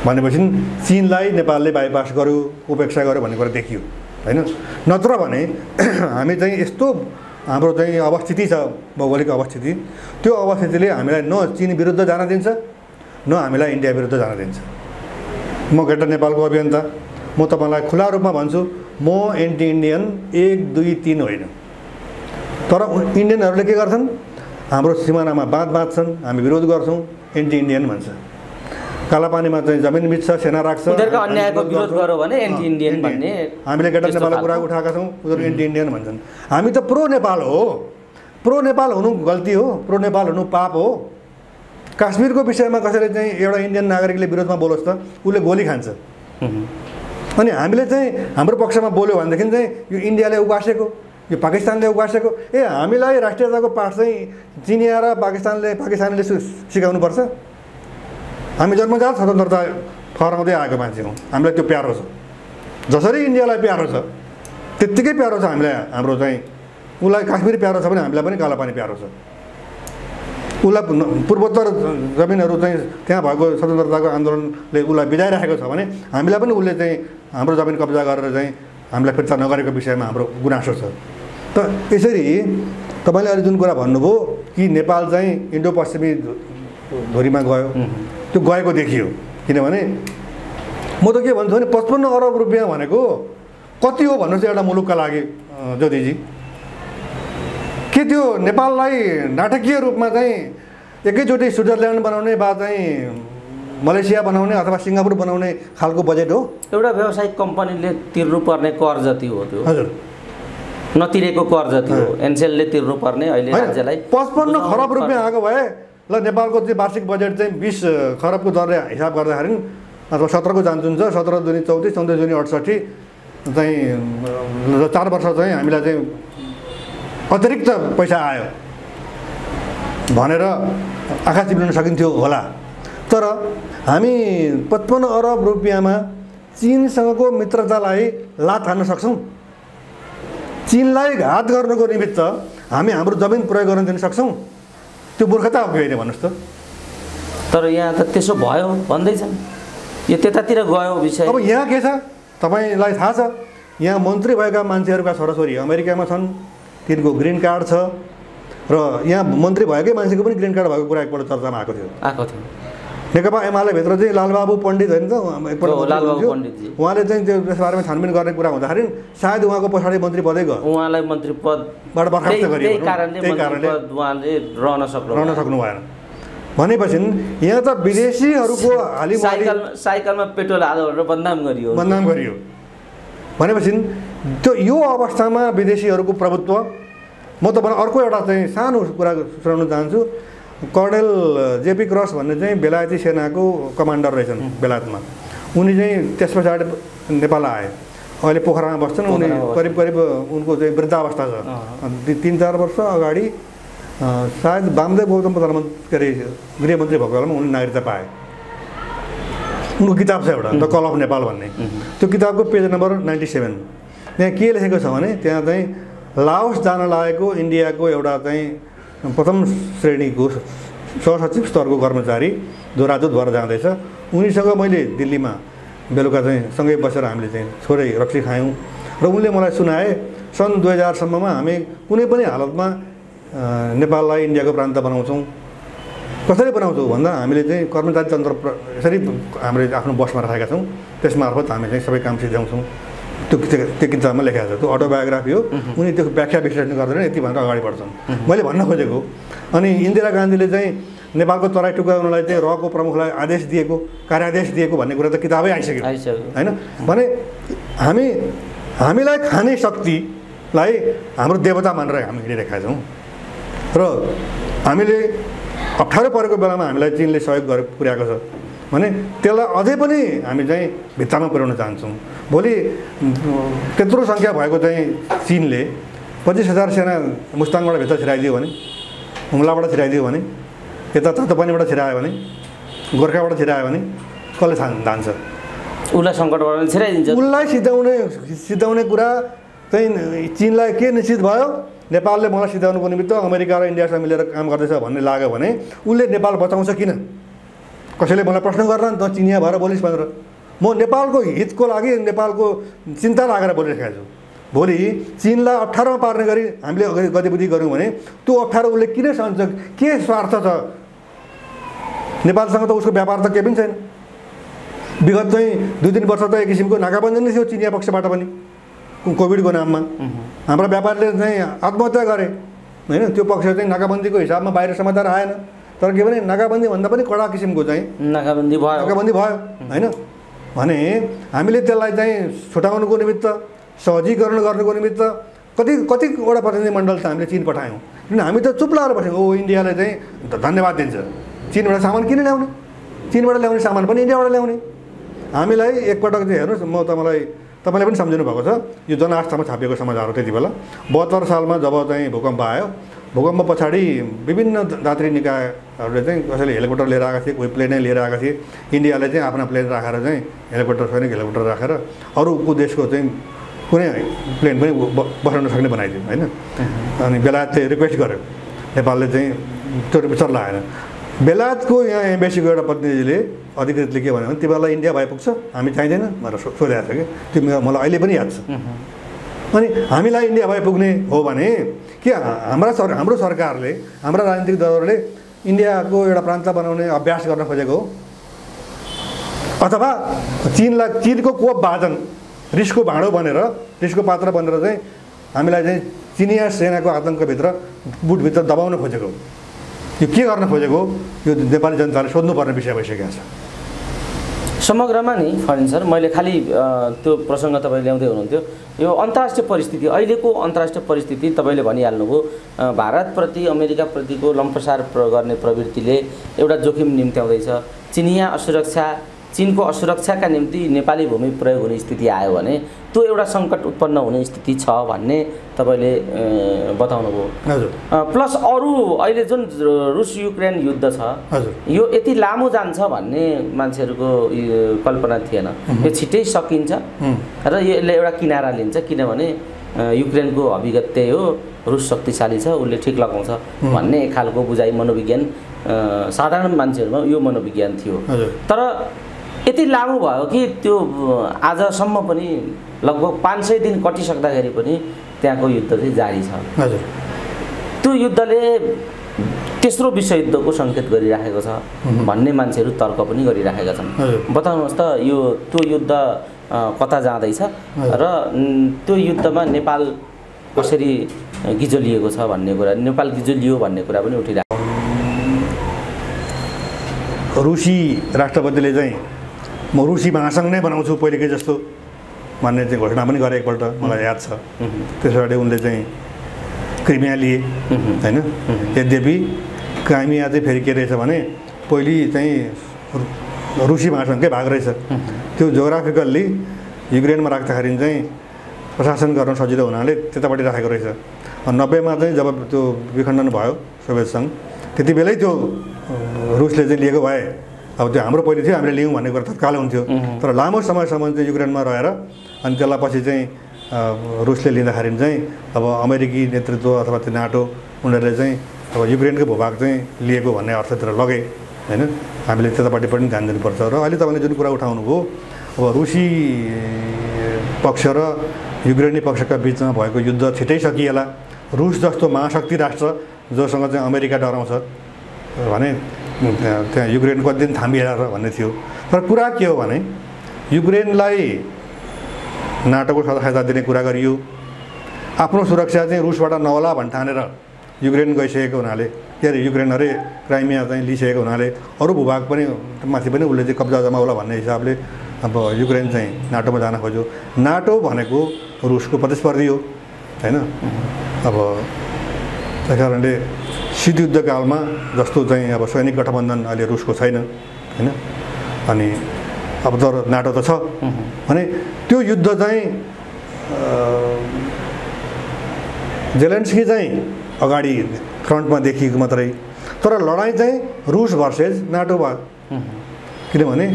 भनेपछि चिनलाई नेपालले बाइपास गर्यो उपेक्षा गर्यो भन्ने कुरा देखियो होइन? नत्र भने हामी चाहिँ यस्तो हाम्रो चाहिँ अवस्थिति छ भौगोलिक अवस्थिति। त्यो अवस्थितिले हामीलाई न चिन विरुद्ध जान दिन्छ न हामीलाई इन्डिया विरुद्ध जान दिन्छ। म ग्रेटर नेपालको अभियन्ता। म तपाईँलाई खुला रूपमा भन्छु म एन्टी इन्डियन एक दुई तिन होइन। तर इन्डियनहरूले के गर्छन्? हाम्रो सिमानामा बाँध बाँध्छन् हामी विरोध गर्छौँ एन्टी इन्डियन भन्छ कालापानीमा चाहिँ जमिन बिच्छ सेना राख्छ। अन्यायको विरोध। गर्यो भने एन्टी इन्डियन भन्ने हामीले त्यस्तो नेपालको कुरा। उठाएका छौँ उनीहरू एन्टी इन्डियन भन्छन्। हामी त प्रो नेपाल हो। प्रो नेपाल हुनु गल्ती हो प्रो नेपाल हुनु पाप हो। काश्मीरको विषयमा कसैले चाहिँ एउटा इन्डियन नागरिकले विरोधमा बोलोस् त उसले गोली खान्छ। अनि हामीले चाहिँ हाम्रो पक्षमा बोल्यो भनेदेखि चाहिँ यो इन्डियाले उगासेको यो पाकिस्तानले उगासेको ए हामीलाई राष्ट्रियताको पाठ चाहिँ चिनिया र पाकिस्तानले पाकिस्तानीले सिकाउनुपर्छ। हामी जन्मजात स्वतन्त्रता फहराउँदै आएको मान्छे हौँ। हामीलाई त्यो प्यारो छ। जसरी इन्डियालाई प्यारो छ त्यत्तिकै प्यारो छ हामीलाई हाम्रो चाहिँ उसलाई काश्मीर प्यारो छ भने हामीलाई पनि कालापानी प्यारो छ। उसलाई पूर्वोत्तर जमिनहरू चाहिँ त्यहाँ भएको स्वतन्त्रताको आन्दोलनले उसलाई बिजाइराखेको छ भने हामीलाई पनि उसले चाहिँ हाम्रो जमिन कब्जा गरेर चाहिँ हामीलाई फिर्ता नगरेको विषयमा हाम्रो गुनासो छ। त यसरी तपाईँले अहिले जुन कुरा भन्नुभयो कि नेपाल चाहिँ इन्डो पश्चिमी धुरीमा गयो। त्यो गएको देखियो। किनभने म त के भन्छु भने पचपन्न अरब रुपियाँ भनेको कति हो भन्नुहोस् एउटा मुलुकका लागि ज्योतिजी। के त्यो नेपाललाई नाटकीय रूपमा चाहिँ एकैचोटि स्विजरल्यान्ड बनाउने वा चाहिँ मलेसिया बनाउने अथवा सिङ्गापुर बनाउने खालको बजेट हो? एउटा व्यावसायिक कम्पनीले तिर्नुपर्ने कर जति हो त्यो। हजुर। नतिरेको कर जति हो। एनसेलले तिर्नुपर्ने अहिले राज्यलाई पचपन्न खरब। रुपियाँ आएको भए ल नेपालको चाहिँ वार्षिक बजेट चाहिँ बिस खरबको दरले हिसाब गर्दाखेरि अथवा सत्रको जान्छुन छ सत्र दुनी चौतिस चौतिस दुनी अडसट्ठी चाहिँ चार वर्ष चाहिँ हामीलाई चाहिँ अतिरिक्त पैसा आयो भनेर आँखा चिप्लिन सकिन्थ्यो होला। तर हामी पचपन्न अरब रुपियाँमा चिनसँगको मित्रतालाई लात हान्न सक्छौँ। चिनलाई घात गर्नको निमित्त हामी हाम्रो जमिन प्रयोग गर्न दिन सक्छौँ। त्यो मूर्खता हो कि होइन भन्नुहोस् त। तर यहाँ त त्यसो भयो भन्दैछन्। यो त्यतातिर गयो विषय। अब यहाँ के छ? तपाईँलाई थाहा छ यहाँ मन्त्री भएका मान्छेहरूका छोराछोरी अमेरिकामा छन् तिनको ग्रिन कार्ड छ र यहाँ मन्त्री भएकै मान्छेको पनि ग्रिन कार्ड भएको कुरा एकपल्ट चर्चामा आएको थियो। आएको थियो। नेकपा एमाले भित्र चाहिँ लालबाबु पण्डित होइन त एकपल्ट। उहाँले चाहिँ त्यो त्यस बारेमा छानबिन गर्ने कुरा हुँदाखेरि सायद उहाँको पछाडि मन्त्री पदै गयो उहाँलाई मन्त्री पद बाट बर्खास्त गरियो त्यही। कारणले उहाँले रहन सक्नु रहन सक्नु भएन भनेपछि यहाँ त विदेशीहरूको साइकल साइकलमा पेट्रोल हाल्यो भनेर बदनाम गरियो बदनाम गरियो भनेपछि त्यो यो अवस्थामा विदेशीहरूको प्रभुत्व म तपाईँलाई अर्को एउटा चाहिँ सानो कुरा सुनाउन चाहन्छु कर्णेल जेपी क्रस भन्ने चाहिँ बेलायती सेनाको कमान्डर रहेछन् बेलायतमा। उनी चाहिँ त्यस पछाडि नेपाल आए। अहिले पोखरामा बस्छन् उनी। करिब करिब उनको चाहिँ वृद्धावस्था छ। तिन चार वर्ष अगाडि सायद वामदेव गौतम प्रधानमन्त्री के अरे गृहमन्त्री भएको बेलामा उनी नागरिकता पाए। उनको किताब छ एउटा द कल अफ नेपाल भन्ने। त्यो किताबको पेज नम्बर नाइन्टी सेभेन। त्यहाँ के लेखेको छ भने त्यहाँ चाहिँ लाओस जान लागेको इन्डियाको एउटा चाहिँ प्रथम श्रेणीको सहसचिव स्तरको कर्मचारी जो राजदूत भएर जाँदैछ। उनीसँग मैले दिल्लीमा बेलुका चाहिँ सँगै बसेर हामीले चाहिँ छोरै रक्सी खायौँ र उनले मलाई सुनाए सन् दुई हजारसम्ममा हामी कुनै पनि हालतमा नेपाललाई इन्डियाको प्रान्त बनाउँछौँ। कसरी बनाउँछौँ भन्दा हामीले चाहिँ कर्मचारी तन्त्र यसरी हामीले आफ्नो बसमा राखेका छौँ। त्यसमार्फत हामी चाहिँ सबै काम सिध्याउँछौँ त्यो त्यो- किताबमा लेखेको छ। त्यो अटोबायोग्राफी हो। उनी त्यो व्याख्या विश्लेषण गर्दैन यति भनेर अगाडि बढ्छन्। मैले भन्न खोजेको अनि इन्दिरा गान्धीले चाहिँ नेपालको तराई टुक्राउनलाई चाहिँ रको प्रमुखलाई आदेश दिएको कार्यादेश दिएको भन्ने कुरा त किताबै आइसक्यो। आइसक्यो। होइन? भने हामी हामीलाई खाने शक्तिलाई हाम्रो देवता मानेर हामी हिँडिरहेका छौँ। र हामीले अप्ठ्यारो परेको बेलामा हामीलाई चिनले सहयोग गरे पुर्याएको छ। भने त्यसलाई अझै पनि हामी चाहिँ भित्तामा पुर्याउन चाहन्छौँ। भोलि त्यत्रो सङ्ख्या भएको चाहिँ चिनले पच्चिस हजार सेना मुस्ताङबाट भित्र छिराइदियो भने हुम्लाबाट छिराइदियो भने यता तातोपानीबाट छिरायो भने गोर्खाबाट छिरायो भने कसले छान धान्छ? उसलाई सङ्कटबाट छिराइदिन्छ। उसलाई सिधाउने सिधाउने कुरा चाहिँ चिनलाई के निश्चित भयो? नेपालले मलाई सिधाउनुको निमित्त अमेरिका र इन्डियासँग मिलेर काम गर्दैछ भन्ने लाग्यो भने उसले नेपाल बचाउँछ किन? कसैले मलाई प्रश्न गरेर नि त चिनिया भएर बोलिस् भनेर। म नेपालको हितको लागि नेपालको चिन्ता लागेर बोलिरहेको छु। भोलि चिनलाई अप्ठ्यारोमा पार्ने गरी हामीले अगाडि गतिविधि गऱ्यौँ भने त्यो अप्ठ्यारो उसले किन सहन्छ के स्वार्थ छ? नेपालसँग त उसको व्यापार त केही पनि छैन। विगत चाहिँ दुई तिन वर्ष त एक किसिमको नाकाबन्दी नै थियो चिनिया पक्षबाट पनि कोभिडको नाममा। हाम्रा व्यापारीले चाहिँ आत्महत्या गरे होइन? त्यो पक्ष चाहिँ नाकाबन्दीको हिसाबमा बाहिर समाचार आएन। तर के भने नाकाबन्दी भन्दा पनि कडा किसिमको चाहिँ। नाकाबन्दी भयो। नाकाबन्दी भयो होइन? भने हामीले त्यसलाई चाहिँ छुटाउनुको निमित्त सहजीकरण गर्नुको निमित्त कति कतिवटा प्रतिनिधिमण्डल त हामीले चिन पठायौँ। किन हामी त चुप लाएर बस्यौँ ओ इन्डियाले चाहिँ धन्यवाद दिन्छ। चिनबाट सामान किन ल्याउने? चिनबाट ल्याउने सामान पनि इन्डियाबाट ल्याउने। हामीलाई एकपटक चाहिँ हेर्नुहोस् म तपाईँलाई तपाईँले पनि सम्झिनु भएको छ। यो जनआस्थामा छापिएको समाचार हो त्यति बेला। बहत्तर सालमा जब चाहिँ भूकम्प आयो भूकम्प पछाडि विभिन्न दात्री निकायहरूले चाहिँ कसैले हेलिकप्टर लिएर आएका थिए कोही प्लेनै लिएर आएका थिए। इन्डियाले चाहिँ आफ्ना प्लेन राखेर चाहिँ हेलिकप्टर सैनिक हेलिकप्टर राखेर अरूको देशको चाहिँ कुनै प्लेन पनि ब- बस्न नसक्ने बनाइदियो होइन? अनि बेलायतले रिक्वेस्ट गर्यो। नेपालले चाहिँ त्यो रिक्वेस्ट लगाएन बेलायतको यहाँ एम्बेसीको एउटा प्रतिनिधिले अधिकृतले के भन्यो भने तिमीहरूलाई इन्डिया भइपुग्छ हामी चाहिँदैन भनेर सो सोधेको छ कि। त्यो मलाई अहिले पनि याद छ। अनि हामीलाई इन्डिया भइपुग्ने हो भने के हाम्रा सर हाम्रो सरकारले हाम्रा राजनीतिक दलहरूले इन्डियाको एउटा प्रान्त बनाउने अभ्यास गर्न खोजेको हो। अथवा चिनलाई चिनको कोप भाजन रिसको भाँडो बनेर रिसको पात्र बनेर चाहिँ हामीलाई चाहिँ चिनिया सेनाको आतङ्कभित्र बुटभित्र दबाउन खोजेको यो के गर्न खोजेको? यो नेपाली जनताले सोध्नुपर्ने विषय भइसकेको छ। समग्रमा नि फरेन सर मैले खालि त्यो प्रसङ्ग तपाईँ ल्याउँदै हुनुहुन्थ्यो। यो अन्तर्राष्ट्रिय परिस्थिति अहिलेको अन्तर्राष्ट्रिय परिस्थिति तपाईँले भनिहाल्नुभयो भारतप्रति अमेरिकाप्रतिको लम्पसार प्र गर्ने प्रवृत्तिले एउटा जोखिम निम्त्याउँदैछ। चिनिया असुरक्षा चिनको असुरक्षाका निम्ति नेपाली भूमि प्रयोग हुने स्थिति आयो भने त्यो एउटा सङ्कट उत्पन्न हुने स्थिति छ भन्ने तपाईँले बताउनुभयो। हजुर। प्लस अरू अहिले जुन रुस युक्रेन युद्ध छ हजुर। यो यति लामो जान्छ भन्ने मान्छेहरूको कल्पना थिएन। यो छिट्टै सकिन्छ। र यसले एउटा किनारा लिन्छ किनभने युक्रेनको अभिगत त्यही हो रुस शक्तिशाली छ उसले ठिक लगाउँछ भन्ने खालको बुझाइ मनोविज्ञान साधारण मान्छेहरूमा यो मनोविज्ञान थियो। तर यति लामो भयो कि त्यो आजसम्म पनि लगभग पाँच सय दिन कटिसक्दाखेरि पनि त्यहाँको युद्ध चाहिँ जारी छ। हजुर। त्यो युद्धले तेस्रो विश्वयुद्धको सङ्केत गरिराखेको छ भन्ने मान्छेहरू तर्क पनि गरिराखेका छन्। बताउनुहोस् त यो त्यो युद्ध कता जाँदैछ र त्यो युद्धमा नेपाल कसरी गिजोलिएको छ भन्ने कुरा नेपाल गिजोलियो भन्ने कुरा पनि उठिरहेको रुसी राष्ट्रपतिले चाहिँ म रुसी महासङ्घ नै बनाउँछु पहिलेकै जस्तो भन्ने चाहिँ घोषणा पनि गरे एकपल्ट मलाई याद छ। त्यस पछाडि उनले चाहिँ क्रिमिया लिए होइन? यद्यपि क्राइमिया चाहिँ फेरि के रहेछ भने पहिले चाहिँ रुसी महासङ्घकै भाग रहेछ। त्यो जोग्राफिकल्ली युक्रेनमा राख्दाखेरि चाहिँ प्रशासन गर्न सजिलो हुनाले त्यतापट्टि राखेको रहेछ। नब्बेमा चाहिँ जब त्यो विखण्डन भयो सोभियत सङ्घ त्यति बेलै त्यो रुसले चाहिँ लिएको भए अब त्यो हाम्रो पहिले थियो हामीले लियौँ भन्ने कुरा तत्काल हुन्थ्यो। तर लामो समयसम्म चाहिँ युक्रेनमा रहेर अनि त्यसलाई पछि चाहिँ रुसले लिँदाखेरि चाहिँ अब अमेरिकी नेतृत्व अथवा त्यो नाटो उनीहरूले चाहिँ अब युक्रेनको भूभाग चाहिँ लिएको भन्ने अर्थतिर लगे होइन? हामीले त्यतापट्टि पनि ध्यान दिनुपर्छ। र अहिले तपाईँले जुन कुरा उठाउनु भयो अब रुसी पक्ष र युक्रेनी पक्षका बिचमा भएको युद्ध छिटै सकिएला रुस जस्तो महाशक्ति राष्ट्र जोसँग चाहिँ अमेरिका डराउँछ भने त्यहाँ युक्रेन कति दिन थामिएर भन्ने थियो तर कुरा के हो भने युक्रेनलाई नाटोको सहायता दिने कुरा गरियो आफ्नो सुरक्षा चाहिँ रुसबाट नहोला भन्ने ठानेर युक्रेन गइसकेको हुनाले के अरे युक्रेन अरे क्राइमिया चाहिँ लिइसकेको हुनाले अरू भूभाग पनि माथि पनि उसले चाहिँ कब्जा जमाउला भन्ने हिसाबले अब युक्रेन चाहिँ नाटोमा जान खोज्यो नाटो भनेको रुसको प्रतिस्पर्धी हो होइन अब त्यही कारणले शीत युद्धकालमा जस्तो चाहिँ अब सैनिक गठबन्धन अहिले रुसको छैन होइन? अनि अब तर नाटो त छ। भने त्यो युद्ध चाहिँ जेलेन्स्की चाहिँ अगाडि फ्रन्टमा देखिएको मात्रै। तर लडाइँ चाहिँ रुस भर्सेस नाटो भयो। किनभने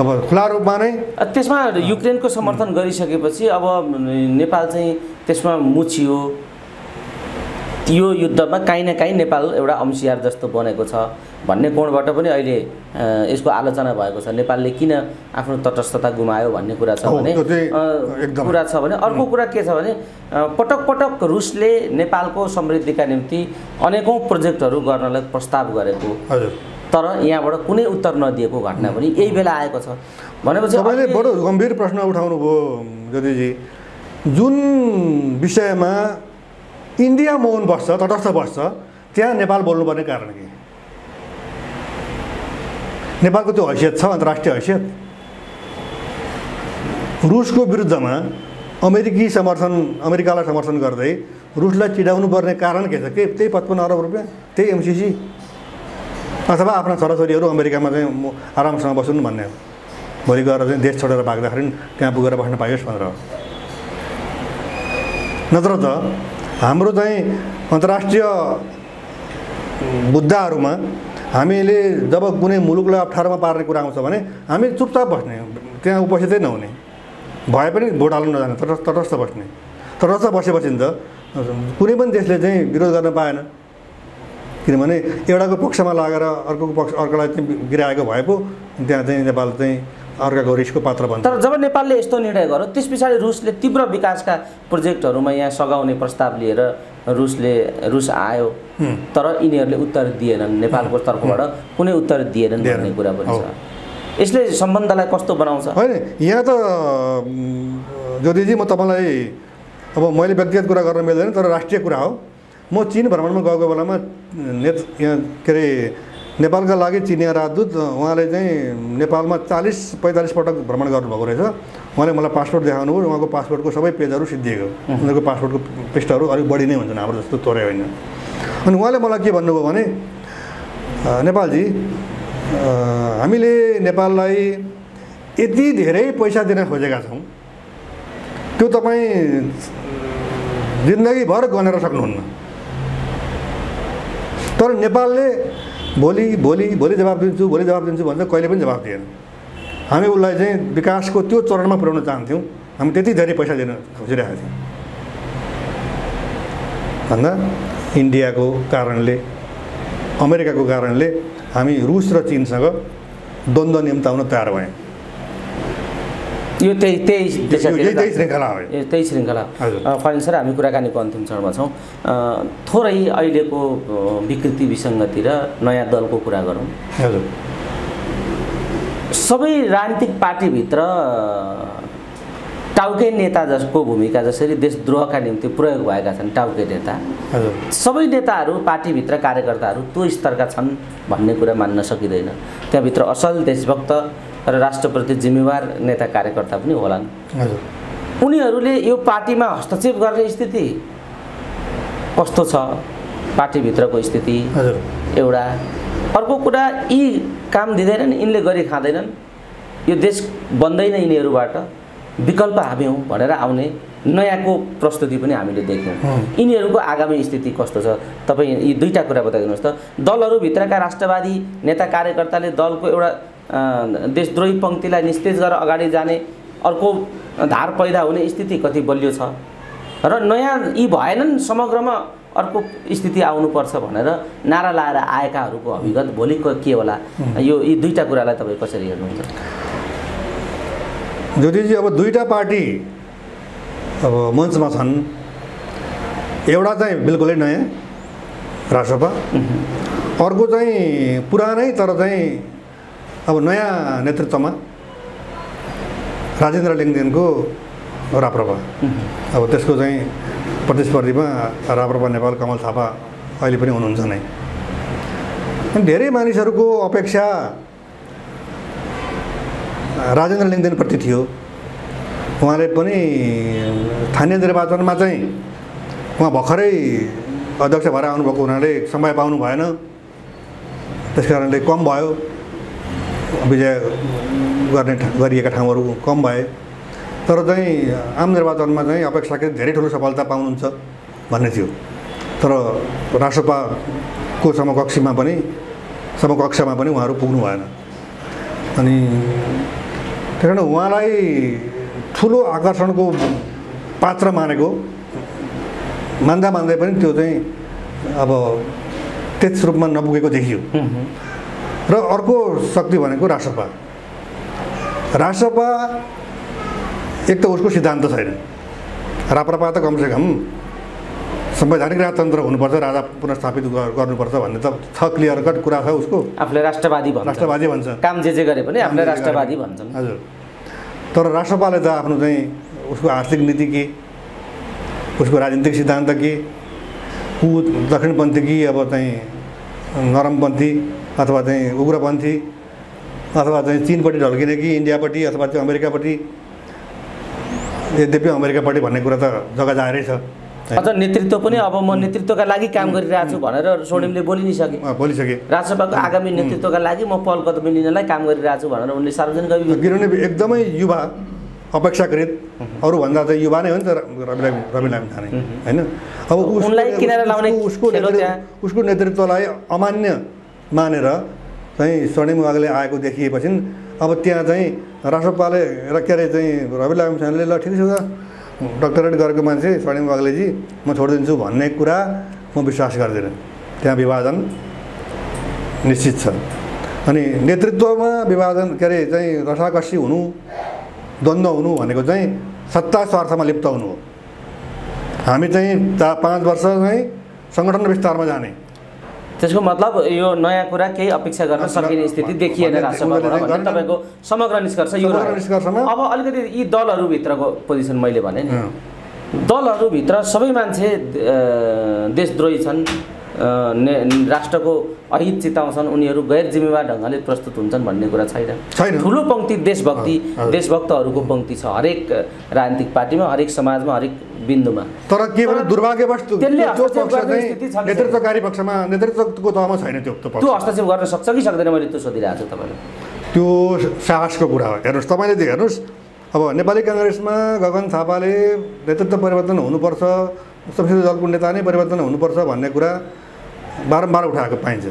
अब खुला रूपमा नै त्यसमा युक्रेनको समर्थन गरिसकेपछि अब नेपाल चाहिँ त्यसमा मुछियो। यो युद्धमा काहीँ न काहीँ नेपाल एउटा अंशियार जस्तो बनेको छ भन्ने कोणबाट पनि अहिले यसको आलोचना भएको छ। नेपालले किन आफ्नो तटस्थता गुमायो भन्ने कुरा छ भने। कुरा छ भने अर्को कुरा के छ भने पटक पटक रुसले नेपालको समृद्धिका निम्ति अनेकौँ प्रोजेक्टहरू गर्नलाई प्रस्ताव गरेको। हजुर। तर यहाँबाट कुनै उत्तर नदिएको घटना पनि यही बेला आएको छ। भनेपछि तपाईँले बडो गम्भीर प्रश्न उठाउनु भयो ज्योतिजी। जुन विषयमा इन्डिया मौन बस्छ तटस्थ बस्छ त्यहाँ नेपाल बोल्नुपर्ने कारण के? नेपालको त्यो हैसियत छ अन्तर्राष्ट्रिय हैसियत? रुसको विरुद्धमा अमेरिकी समर्थन अमेरिकालाई समर्थन गर्दै रुसलाई चिडाउनु पर्ने कारण के छ? के त्यही पचपन्न अरब रुपियाँ? त्यही एमसिसी अथवा आफ्ना छोराछोरीहरू अमेरिकामा चाहिँ आरामसँग बसुन् भन्ने भोलि गएर चाहिँ देश छोडेर भाग्दाखेरि त्यहाँ पुगेर बस्न पाइयोस् भनेर नत्र त हाम्रो चाहिँ अन्तर्राष्ट्रिय मुद्दाहरूमा हामीले जब कुनै मुलुकलाई अप्ठ्यारोमा पार्ने कुरा आउँछ भने हामी चुपचाप बस्ने त्यहाँ उपस्थितै नहुने। भए पनि भोट हाल्नु नजाने तटस्थ तटस्थ बस्ने। तटस्थ बसेपछि त कुनै पनि देशले चाहिँ विरोध गर्न पाएन। किनभने एउटाको पक्षमा लागेर अर्कोको पक्ष अर्कोलाई चाहिँ गिराएको भए पो त्यहाँ चाहिँ नेपाल चाहिँ रिसको पात्र बन्छ। तर जब नेपालले यस्तो निर्णय गर्यो त्यस पछाडि रुसले तीव्र विकासका प्रोजेक्टहरूमा यहाँ सघाउने प्रस्ताव लिएर रुसले रुस आयो। तर यिनीहरूले उत्तर दिएनन् नेपालको तर्फबाट। कुनै उत्तर दिएनन्। भन्ने कुरा पनि। छ। यसले सम्बन्धलाई कस्तो बनाउँछ? होइन यहाँ त ज्योतिजी म तपाईँलाई अब मैले व्यक्तिगत कुरा गर्न मिल्दैन तर राष्ट्रिय कुरा हो। म चिन भ्रमणमा गएको बेलामा नेत यहाँ के अरे नेपालका लागि चिनिया राजदूत उहाँले चाहिँ नेपालमा चालिस पैँतालिस पटक भ्रमण गर्नुभएको रहेछ। उहाँले मलाई पासपोर्ट देखाउनु भयो उहाँको पासपोर्टको सबै पेजहरू सिद्धिएको। उनीहरूको पासपोर्टको पृष्ठहरू अलिक बढी नै हुन्छन् हाम्रो जस्तो तोरे होइन। अनि उहाँले मलाई के भन्नुभयो भने नेपालजी हामीले नेपाललाई यति धेरै पैसा दिन खोजेका छौँ। त्यो तपाईँ जिन्दगीभर गनेर सक्नुहुन्न। तर नेपालले भोलि भोलि भोलि जवाब दिन्छु भोलि जवाब दिन्छु भन्छ कहिले पनि जवाब दिएन। हामी उसलाई चाहिँ विकासको त्यो चरणमा पुर्याउन चाहन्थ्यौँ। हामी त्यति धेरै पैसा दिन खोजिरहेका थियौँ। भन्दा इन्डियाको कारणले अमेरिकाको कारणले हामी रुस र चिनसँग द्वन्द्व निम्ताउन तयार भयौँ। यो त्यही त्यही त्यही। श्रृङ्खला हो त्यही श्रृङ्खला। फरिन सर हामी कुराकानीको अन्तिम चरणमा छौँ। थोरै अहिलेको विकृति विसङ्गति र नयाँ दलको कुरा गरौँ। हजुर। सबै राजनीतिक पार्टीभित्र टाउके नेता जसको भूमिका जसरी देशद्रोहका निम्ति प्रयोग भएका छन् टाउके नेता। सबै नेताहरू पार्टीभित्र कार्यकर्ताहरू त्यो स्तरका छन् भन्ने कुरा मान्न सकिँदैन। त्यहाँभित्र असल देशभक्त र राष्ट्रप्रति जिम्मेवार नेता कार्यकर्ता पनि होलान्। उनीहरूले यो पार्टीमा हस्तक्षेप गर्ने स्थिति कस्तो छ? पार्टीभित्रको स्थिति एउटा। अर्को कुरा यी काम दिँदैनन् यिनले गरी खाँदैनन्। यो देश बन्दैन यिनीहरूबाट। विकल्प हामी हौँ भनेर आउने नयाँको प्रस्तुति पनि हामीले देख्यौँ। यिनीहरूको आगामी स्थिति कस्तो छ? तपाईँ यी दुईवटा कुरा बताइदिनुहोस् त। दलहरूभित्रका राष्ट्रवादी नेता कार्यकर्ताले दलको एउटा देशद्रोही पङ्क्तिलाई निस्तेज गरेर अगाडि जाने अर्को धार पैदा हुने स्थिति कति बलियो छ? र नयाँ यी भएनन् समग्रमा अर्को स्थिति आउनुपर्छ भनेर नारा लाएर आएकाहरूको अभिगत भोलि क- होला? यो यी दुईवटा कुरालाई तपाईँ कसरी हेर्नुहुन्छ? ज्योतिजी अब दुईवटा पार्टी अब मञ्चमा छन्। एउटा चाहिँ बिल्कुलै नयाँ राष्ट्रपा अर्को चाहिँ पुरानै तर चाहिँ अब नयाँ नेतृत्वमा राजेन्द्र लिङ्गदेनको राप्रपा अब त्यसको चाहिँ प्रतिस्पर्धीमा राप्रपा नेपाल कमल थापा अहिले पनि हुनुहुन्छ नै। धेरै मानिसहरूको अपेक्षा राजेन्द्र लिङ्गदेनप्रति थियो। उहाँले पनि स्थानीय निर्वाचनमा चाहिँ उहाँ भर्खरै अध्यक्ष भएर आउनुभएको हुनाले समय पाउनु भएन। त्यस कारणले कम भयो। विजय गर्ने गरिएका ठाउँहरू कम भए। तर चाहिँ आम निर्वाचनमा चाहिँ अपेक्षाकृत धेरै ठुलो सफलता पाउनुहुन्छ भन्ने थियो। तर राष्ट्रपाको समकक्षीमा पनि समकक्षमा पनि उहाँहरू पुग्नु भएन। अनि त्यही कारण उहाँलाई ठुलो आकर्षणको पात्र मानेको मान्दा मान्दै पनि त्यो चाहिँ अब त्यस रूपमा नपुगेको देखियो। र अर्को शक्ति भनेको राष्ट्रपा। राष्ट्रपा एक त उसको सिद्धान्त छैन। राप्रपा त कमसेकम संवैधानिक राजतन्त्र हुनुपर्छ राजा पुनर्स्थापित गर- गर्नुपर्छ भन्ने त छ क्लियर कट कुरा छ उसको। आफूले राष्ट्रवादी भन्छ। राष्ट्रवादी भन्छ। काम जे जे गरे पनि आफूले राष्ट्रवादी पनि। भन्छन्। हजुर। तर राष्ट्रपाले त आफ्नो चाहिँ उसको आर्थिक नीति के उसको राजनीतिक सिद्धान्त के ऊ दक्षिणपन्थी कि अब चाहिँ नरमपन्थी अथवा चाहिँ उग्रपन्थी अथवा चाहिँ चिनपट्टि ढल्किने कि इन्डियापट्टि अथवा चाहिँ अमेरिकापट्टि यद्यपि अमेरिकापट्टि भन्ने कुरा त जग्गा जाहेरै छ। अझ नेतृत्व पनि अब म नेतृत्वका लागि काम गरिरहेको छु भनेर स्वर्णिमले बोलि नि सके बोलिसके राष्ट्रसभाको आगामी नेतृत्वका लागि म पहल कदमी लिनलाई काम गरिरहेको छु भनेर उनले सार्वजनिक अभिव्यक्ति किनभने एकदमै युवा अपेक्षाकृत अरूभन्दा चाहिँ युवा नै हो नि त रवि रवि लामी छाने होइन? अब उनलाई किनारा लाउने। उसको नेतृत्वलाई अमान्य मानेर चाहिँ स्वर्णिम वागले आएको देखिएपछि अब त्यहाँ चाहिँ राष्ट्रपाले र के अरे चाहिँ रवि लामी छानेले ल ठिकै छ त। डक्टरेट गरेको मान्छे स्वर्णिम वाग्लेजी म छोडिदिन्छु भन्ने कुरा म विश्वास गर्दिनँ। त्यहाँ विभाजन निश्चित छ। अनि नेतृत्वमा विभाजन के अरे चाहिँ रसाकसी हुनु द्वन्द्व हुनु भनेको चाहिँ सत्ता स्वार्थमा लिप्त हुनु हो। हामी चाहिँ चा पाँच वर्ष चाहिँ सङ्गठन विस्तारमा जाने। त्यसको मतलब यो नयाँ कुरा केही अपेक्षा गर्न सकिने स्थिति देखिएन तपाईँको समग्र निष्कर्ष यो अब अलिकति यी दलहरूभित्रको पोजिसन मैले भने नि। दलहरूभित्र सबै मान्छे देशद्रोही छन्। ने राष्ट्रको अहित चिताउँछन् उनीहरू गैर जिम्मेवार ढङ्गले प्रस्तुत हुन्छन् भन्ने कुरा छैन छैन। ठुलो पङ्क्ति देशभक्ति। देशभक्तहरूको पङ्क्ति छ हरेक राजनीतिक पार्टीमा हरेक समाजमा हरेक बिन्दुमा तर के भने दुर्भाग्यवश? नेतृत्वकारी पक्षमा नेतृत्वको तहमा छैन त्यो त्यो हस्तक्षेप गर्न सक्छ कि सक्दैन मैले त्यो सोधिरहेको छु तपाईँलाई त्यो साहसको कुरा हो हेर्नुहोस् तपाईँले त्यो हेर्नुहोस् अब नेपाली काङ्ग्रेसमा गगन थापाले नेतृत्व परिवर्तन हुनुपर्छ संसदीय दलको नेता नै परिवर्तन हुनुपर्छ भन्ने कुरा बारम्बार उठाएको पाइन्छ।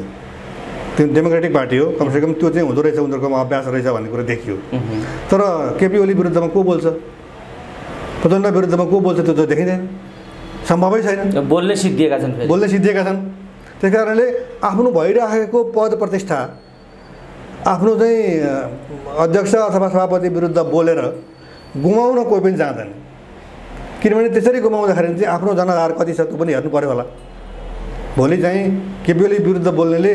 त्यो डेमोक्रेटिक पार्टी हो कमसेकम त्यो चाहिँ हुँदो रहेछ उनीहरूकोमा अभ्यास रहेछ भन्ने कुरा देखियो। तर केपी ओली विरुद्धमा को बोल्छ? प्रचण्ड विरुद्धमा को बोल्छ त्यो त देखिँदैन। सम्भवै छैन। बोल्ने सिद्धिएका छन् बोल्ने सिद्धिएका छन्। त्यस कारणले आफ्नो भइराखेको पद प्रतिष्ठा आफ्नो चाहिँ अध्यक्ष अथवा सभापति विरुद्ध बोलेर गुमाउन कोही पनि जाँदैन। किनभने त्यसरी गुमाउँदाखेरि चाहिँ आफ्नो जनाधार कति छ त्यो पनि हेर्नु पऱ्यो होला। भोलि चाहिँ केपिओली विरुद्ध बोल्नेले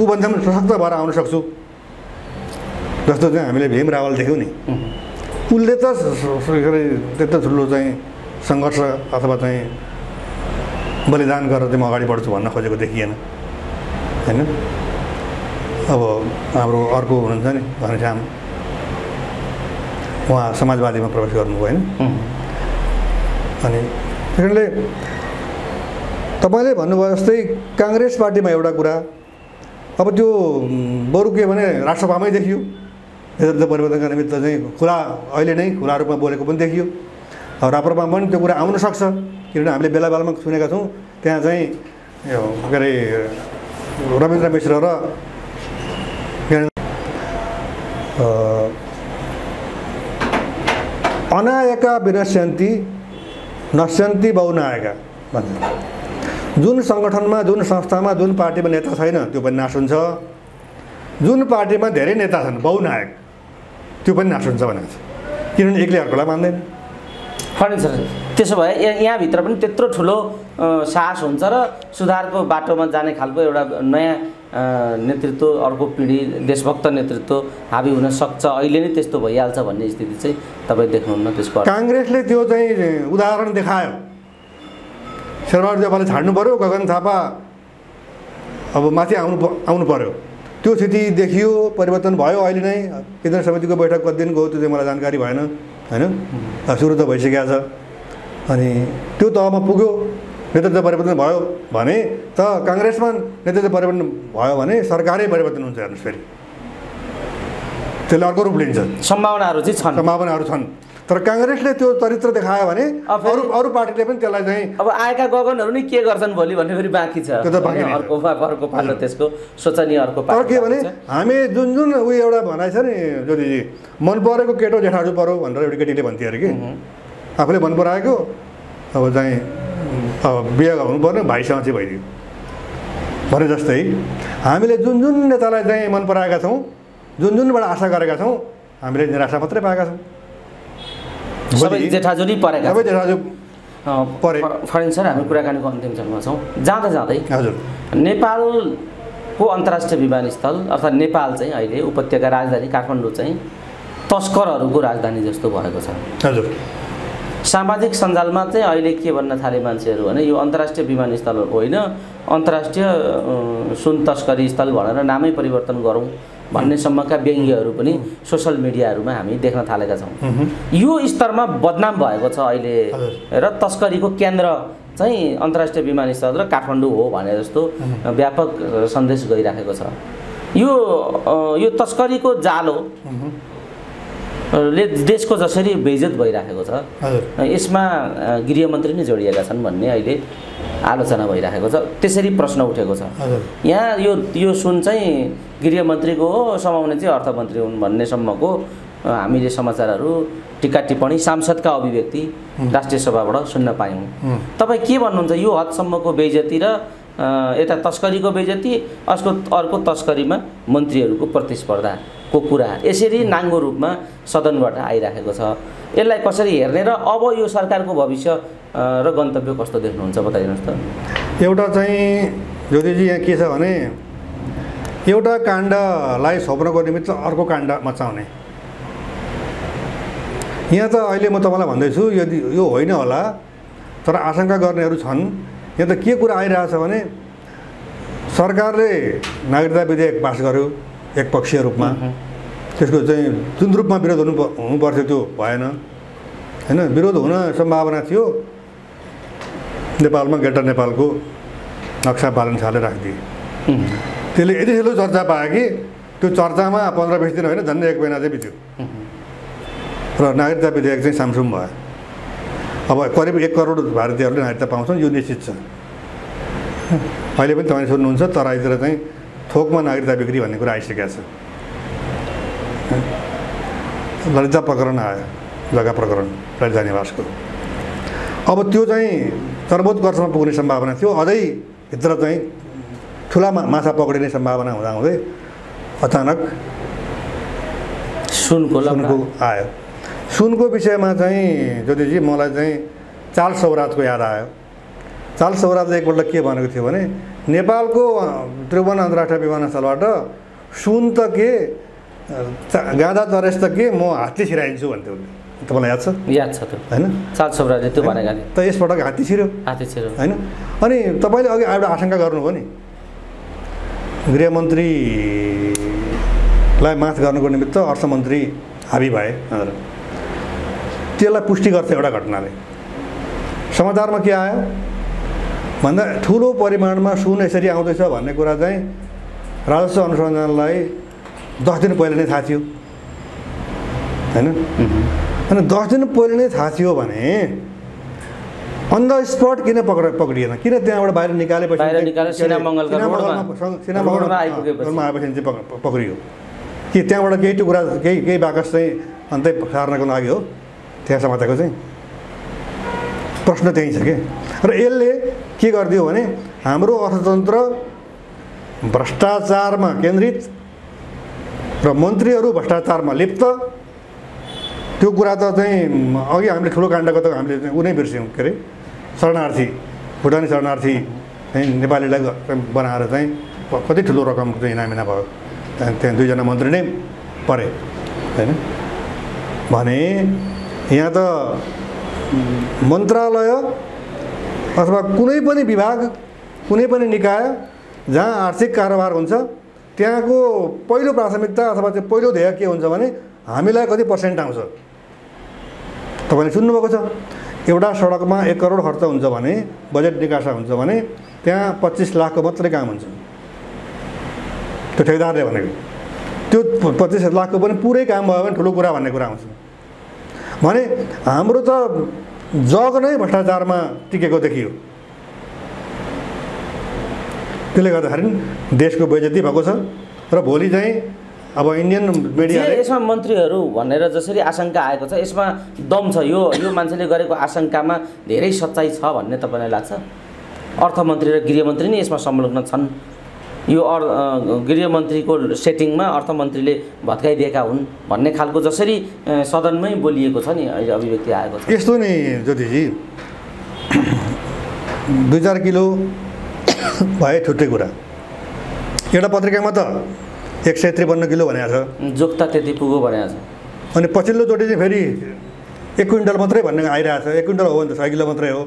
ऊभन्दा पनि सशक्त भएर आउन सक्छु। जस्तो चाहिँ हामीले भीम रावल देख्यौँ नि। उसले त त्यत्रो ठुलो चाहिँ सङ्घर्ष अथवा चाहिँ बलिदान गरेर चाहिँ म अगाडि बढ्छु भन्न खोजेको देखिएन। होइन? अब हाम्रो अर्को हुनुहुन्छ नि घनश्याम उहाँ समाजवादीमा प्रवेश गर्नुभयो होइन? अनि त्यस कारणले तपाईँले भन्नुभयो जस्तै काङ्ग्रेस पार्टीमा एउटा कुरा अब त्यो बरु के भने राष्ट्रसभामै देखियो। नेतृत्व परिवर्तनका निमित्त चाहिँ खुला अहिले नै खुला रूपमा बोलेको पनि देखियो। राप्रपा पनि त्यो कुरा आउन सक्छ किनभने हामीले बेला बेलामा सुनेका छौँ त्यहाँ चाहिँ के अरे रविन्द्र मिश्र र अनायका विनश्यन्ति नश्यन्ति बहुनायका भन्छ जुन सङ्गठनमा जुन संस्थामा जुन पार्टीमा नेता छैन त्यो पनि नाश हुन्छ। जुन पार्टीमा धेरै नेता छन् बहुनायक त्यो पनि नाश हुन्छ भनेको छ किनभने एक्लै अर्कोलाई मान्दैन। फर्निचर त्यसो भए यहाँभित्र पनि त्यत्रो ठुलो साहस हुन्छ र सुधारको बाटोमा जाने खालको एउटा नयाँ नेतृत्व अर्को पिँढी देशभक्त नेतृत्व हाबी हुन सक्छ। अहिले नै त्यस्तो भइहाल्छ भन्ने स्थिति चाहिँ तपाईँ देख्नुहुन्न त्यसको। काङ्ग्रेसले त्यो चाहिँ उदाहरण देखायो। शेरबहादुर देवालले छाड्नु पऱ्यो गगन थापा अब माथि आउनु आउनु पऱ्यो त्यो स्थिति देखियो परिवर्तन भयो अहिले नै। केन्द्र समितिको बैठक कति दिन गयो त्यो चाहिँ मलाई जानकारी भएन होइन? सुरु त भइसकेको छ। अनि त्यो तहमा पुग्यो। नेतृत्व परिवर्तन भयो भने त काङ्ग्रेसमा नेतृत्व परिवर्तन भयो भने सरकारै परिवर्तन हुन्छ हेर्नुहोस् फेरि। त्यसले अर्को रूप लिन्छ। सम्भावनाहरू चाहिँ छन्। सम्भावनाहरू छन्। तर काङ्ग्रेसले त्यो चरित्र देखायो भने अरू अरू पार्टीले पनि त्यसलाई चाहिँ अब आएका गगनहरू नै के गर्छन् भोलि भन्ने फेरि बाँकी छ। त्यो त बाँकी। अर्को अर्को पालो त्यसको सोचनीय अर्को तर के भने। हामी जुन जुन उयो एउटा भनाइ छ नि ज्योतिजी मन परेको केटो जेठाजु पऱ्यो भनेर एउटा केटीले भन्थ्यो अरे कि। आफूले मन पराएको अब चाहिँ बिहे हुनु पर्ने भाइसँग चाहिँ भइदियो। भने जस्तै हामीले जुन जुन नेतालाई चाहिँ मन पराएका छौँ जुन जुनबाट आशा गरेका छौँ हामीले निराशा मात्रै पाएका छौँ। सबै जेठाजु नै परेका सबै जेठाजु परे। फरेन सर हामी कुराकानीको अन्तिम चरणमा छौँ। जाँदा जाँदै हजुर। नेपालको अन्तर्राष्ट्रिय विमानस्थल अर्थात् नेपाल चाहिँ अहिले उपत्यका राजधानी काठमाडौँ चाहिँ तस्करहरूको राजधानी जस्तो भएको छ। हजुर। सामाजिक सञ्जालमा चाहिँ अहिले के भन्न थाले मान्छेहरू भने यो अन्तर्राष्ट्रिय विमानस्थल होइन अन्तर्राष्ट्रिय सुन तस्करी स्थल भनेर नामै परिवर्तन गरौँ भन्नेसम्मका व्यङ्ग्यहरू पनि सोसियल मिडियाहरूमा हामी देख्न थालेका छौँ। यो स्तरमा बदनाम भएको छ अहिले। र तस्करीको केन्द्र चाहिँ अन्तर्राष्ट्रिय विमानस्थल र काठमाडौँ हो भने जस्तो व्यापक सन्देश गइराखेको छ यो यो तस्करीको जालो। ले देशको जसरी बेइज्जत भइराखेको छ यसमा गृहमन्त्री नै जोडिएका छन् भन्ने अहिले आलोचना भइराखेको छ। त्यसरी प्रश्न उठेको छ। यहाँ यो यो सुन चाहिँ गृहमन्त्रीको हो समाउने चाहिँ अर्थमन्त्री हुन् भन्नेसम्मको हामीले समाचारहरू टिका टिप्पणी सांसदका अभिव्यक्ति राष्ट्रिय सभाबाट सुन्न पायौँ। तपाईँ के भन्नुहुन्छ यो हदसम्मको बेइज्जती र यता तस्करीको बेइज्जती अर्को अर्को तस्करीमा मन्त्रीहरूको प्रतिस्पर्धाको कुरा। यसरी नाङ्गो रूपमा सदनबाट आइराखेको छ। यसलाई कसरी हेर्ने र अब यो सरकारको भविष्य र गन्तव्य कस्तो देख्नुहुन्छ बताइदिनुहोस् त। एउटा चाहिँ ज्योतिजी यहाँ के छ भने एउटा काण्डलाई छोप्नको निमित्त अर्को काण्ड मचाउने यहाँ त अहिले म तपाईँलाई भन्दैछु यदि यो होइन होला तर आशंका गर्नेहरू छन्। यहाँ त के कुरा आइरहेछ भने सरकारले नागरिकता विधेयक पास गर्यो। एकपक्षीय रूपमा। त्यसको चाहिँ जुन रूपमा विरोध हुनु हुनुपर्थ्यो त्यो भएन। होइन विरोध हुन सम्भावना थियो। नेपालमा ग्रेटर नेपालको नक्सा पालनशाला राखिदिए। उम्, त्यसले यति ठुलो चर्चा पायो कि त्यो चर्चामा पन्ध्र बिस दिन होइन झन्डै एक महिना चाहिँ बित्यो। र नागरिकता विधेयक चाहिँ सामसुम भयो। अब करिब एक करोड भारतीयहरूले नागरिकता पाउँछन् यो निश्चित छ। अहिले पनि तपाईँले सुन्नुहुन्छ तराईतिर चाहिँ थोकमा नागरिकता बिक्री भन्ने कुरा आइसकेको छ। ललिता प्रकरण आयो जग्गा प्रकरण ललिता निवासको। अब त्यो चाहिँ सर्वोत्कर्षमा पुग्ने सम्भावना थियो अझै भित्र चाहिँ ठुला मा माछा पक्रिने सम्भावना हुँदाहुँदै अचानक सुनको सुनको। आयो। सुनको विषयमा चाहिँ ज्योतिजी मलाई चाहिँ चाल सौरातको याद आयो। चाल सौरातले एकपल्ट के भनेको थियो भने नेपालको त्रिभुवन अन्तर्राष्ट्रिय विमानस्थलबाट सुन त के गाँदा चरेस त के म हात्ती छिराइदिन्छु भन्थ्यो उसले तपाईँलाई याद छ? याद छ त्यो। होइन? चाल सोब्राले त्यो भनेका त यसपटक हात्ती छिर्यो। हाते छेरो होइन? अनि तपाईँले अघि एउटा आशंका गर्नुभयो नि। गृहमन्त्रीलाई माथ गर्नको निमित्त अर्थमन्त्री हाबी भए। त्यसलाई पुष्टि गर्छ एउटा घटनाले। समाचारमा के आयो? भन्दा ठुलो परिमाणमा सुन यसरी आउँदैछ भन्ने कुरा चाहिँ राजस्व अनुसन्धानलाई दस दिन पहिले नै थाहा थियो। होइन? अनि दस दिन पहिले नै थाहा थियो भने अन द स्पट किन पक्र पक्रिएन किन त्यहाँबाट बाहिर निकालेपछि आएपछि चाहिँ पक्रियो। कि त्यहाँबाट केही टुक्रा केही केही बाकस चाहिँ अन्तै सार्नको लागि हो? त्यहाँ समातेको चाहिँ। प्रश्न त्यही छ कि? र यसले के गरिदियो भने हाम्रो अर्थतन्त्र भ्रष्टाचारमा केन्द्रित र मन्त्रीहरू भ्रष्टाचारमा लिप्त। त्यो कुरा त चाहिँ अघि हामीले ठुलो काण्डको त हामीले उनै बिर्स्यौँ के अरे? शरणार्थी भुटानी शरणार्थी चाहिँ नेपालीलाई बनाएर चाहिँ कति ठुलो रकमको चाहिँ इनामिना भयो त्यहाँ त्यहाँ दुईजना मन्त्री नै परे होइन? भने यहाँ त मन्त्रालय अथवा कुनै पनि विभाग कुनै पनि निकाय जहाँ आर्थिक कारोबार हुन्छ त्यहाँको पहिलो प्राथमिकता अथवा चाहिँ पहिलो ध्येय के हुन्छ भने हामीलाई कति पर्सेन्ट आउँछ? तपाईँले सुन्नुभएको छ। एउटा सडकमा एक करोड खर्च हुन्छ भने बजेट निकासा हुन्छ भने त्यहाँ पच्चिस लाखको मात्रै काम हुन्छ। त्यो ठेकेदारले भनेको। त्यो पच्चिस लाखको पनि पुरै काम भयो भने ठुलो कुरा भन्ने कुरा आउँछ। भने हाम्रो त जग नै भ्रष्टाचारमा टिकेको देखियो। त्यसले गर्दाखेरि देशको बेजती भएको छ र भोलि चाहिँ अब इन्डियन जे मिडियाले यसमा मन्त्रीहरू भनेर जसरी आशंका आएको छ यसमा दम छ। यो यो मान्छेले गरेको आशंकामा धेरै सच्चाइ छ भन्ने तपाईँलाई लाग्छ? अर्थमन्त्री र गृहमन्त्री नै यसमा संलग्न छन्। यो अर गृहमन्त्रीको सेटिङमा अर्थमन्त्रीले भत्काइदिएका हुन् भन्ने खालको जसरी सदनमै बोलिएको छ नि अहिले अभिव्यक्ति आएको छ। यस्तो नि ज्योतिजी दुई चार किलो भए छुट्टै कुरा। एउटा पत्रिकामा त एक सय त्रिपन्न किलो भनेको छ। जोक्ता त्यति पुगो भनेको छ। अनि पछिल्लोचोटि चाहिँ फेरि एक क्विन्टल मात्रै भन्ने आइरहेको छ। एक क्विन्टल हो भने त सय किलो मात्रै हो।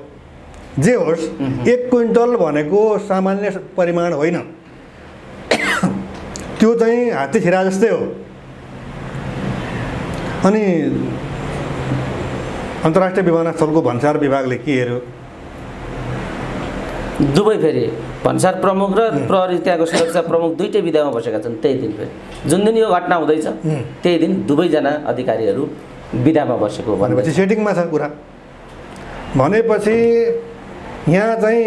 जे होस् एक क्विन्टल भनेको सामान्य परिमाण होइन। त्यो चाहिँ हात्ती छिरा जस्तै हो। अनि अन्तर्राष्ट्रिय विमानस्थलको भन्सार विभागले के हेऱ्यो? दुवै फेरि भन्सार प्रमुख र प्रहरी त्यहाँको सुरक्षा प्रमुख दुइटै विधामा बसेका छन् त्यही दिन फेरि। जुन दिन यो घटना हुँदैछ त्यही दिन दुवैजना अधिकारीहरू विधामा बसेको भनेपछि सेटिङमा छ कुरा। भनेपछि यहाँ चाहिँ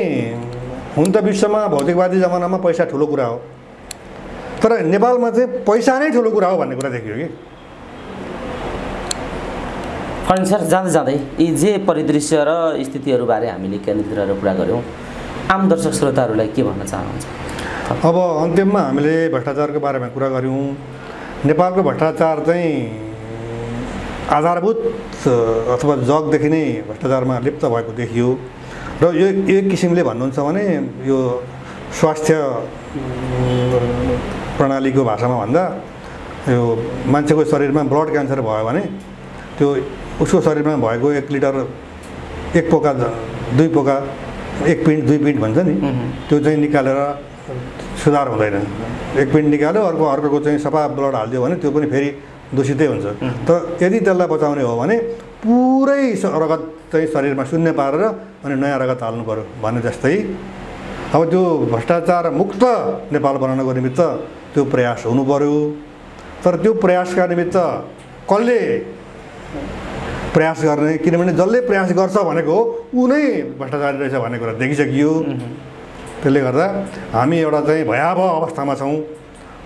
हुन त विश्वमा भौतिकवादी जमानामा पैसा ठुलो कुरा हो। तर नेपालमा चाहिँ पैसा नै ठुलो कुरा हो भन्ने कुरा देखियो कि? फर्निचर जाँदै जाँदै यी जे परिदृश्य र स्थितिहरूबारे हामीले केन्द्रित रहेर कुरा गऱ्यौँ। आम दर्शक श्रोताहरूलाई के भन्न चाहनुहुन्छ? अब अन्तिममा हामीले भ्रष्टाचारको बारेमा कुरा गऱ्यौँ। नेपालको भ्रष्टाचार चाहिँ आधारभूत अथवा जगदेखि नै भ्रष्टाचारमा लिप्त भएको देखियो। र यो एक किसिमले भन्नुहुन्छ भने यो स्वास्थ्य प्रणालीको भाषामा भन्दा यो मान्छेको शरीरमा ब्लड क्यान्सर भयो भने त्यो उसको शरीरमा भएको एक लिटर एक पोका दुई पोका एक पिन्ट दुई पिन्ट भन्छ नि त्यो चाहिँ निकालेर सुधार हुँदैन। एक पिन्ट निकाल्यो अर्को अर्कोको चाहिँ सफा ब्लड हालिदियो भने त्यो पनि फेरि दूषितै हुन्छ। तर यदि त्यसलाई बचाउने हो भने पुरै रगत चाहिँ शरीरमा शून्य पारेर अनि नयाँ रगत हाल्नु पऱ्यो भने जस्तै। अब त्यो भ्रष्टाचार मुक्त नेपाल बनाउनको निमित्त त्यो प्रयास हुनु पऱ्यो तर त्यो प्रयासका निमित्त कसले प्रयास गर्ने किनभने जसले प्रयास गर्छ भनेको ऊ नै भ्रष्टाचारी रहेछ भन्ने कुरा देखिसकियो। त्यसले गर्दा हामी एउटा चाहिँ भयावह अवस्थामा छौँ।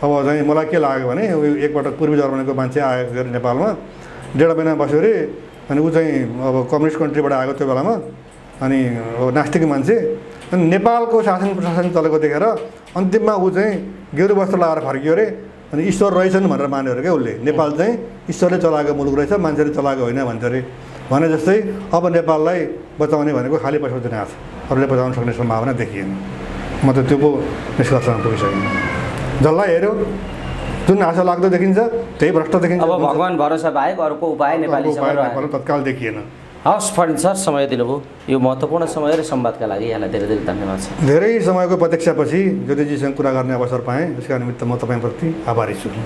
अब चाहिँ मलाई के लाग्यो भने एकपल्ट पूर्वी जर्मनीको मान्छे आएको अरे नेपालमा। डेढ महिना बस्यो अरे अनि ऊ चाहिँ अब कम्युनिस्ट कन्ट्रीबाट आएको त्यो बेलामा। अनि अब नास्तिक मान्छे नेपालको शासन प्रशासन चलेको देखेर अन्तिममा ऊ चाहिँ गेरु वस्त्र लगाएर फर्कियो अरे अनि ईश्वर रहेछन् भनेर मान्यो अरे क्या उसले। नेपाल चाहिँ ईश्वरले चलाएको मुलुक रहेछ मान्छेले चलाएको होइन भन्छ अरे। भने जस्तै अब नेपाललाई बचाउने भनेको खालि आछ अरूले बचाउन सक्ने सम्भावना देखिएन। म त त्यो पो निष्कर्षमा पुगिसकेँ। जसलाई हेऱ्यो जुन आशा लाग्दो देखिन्छ त्यही भ्रष्ट देखिन्छ अब भगवान् भरोसा बाहेक अर्को उपाय। नेपालमा तत्काल देखिएन। हवस् फर्निचर समय दिनुभयो यो महत्त्वपूर्ण समय र संवादका लागि यहाँलाई धेरै धेरै धन्यवाद छ। धेरै समयको प्रतीक्षापछि ज्योतिजीसँग कुरा गर्ने अवसर पाएँ यसका निमित्त म तपाईँप्रति आभारी छु।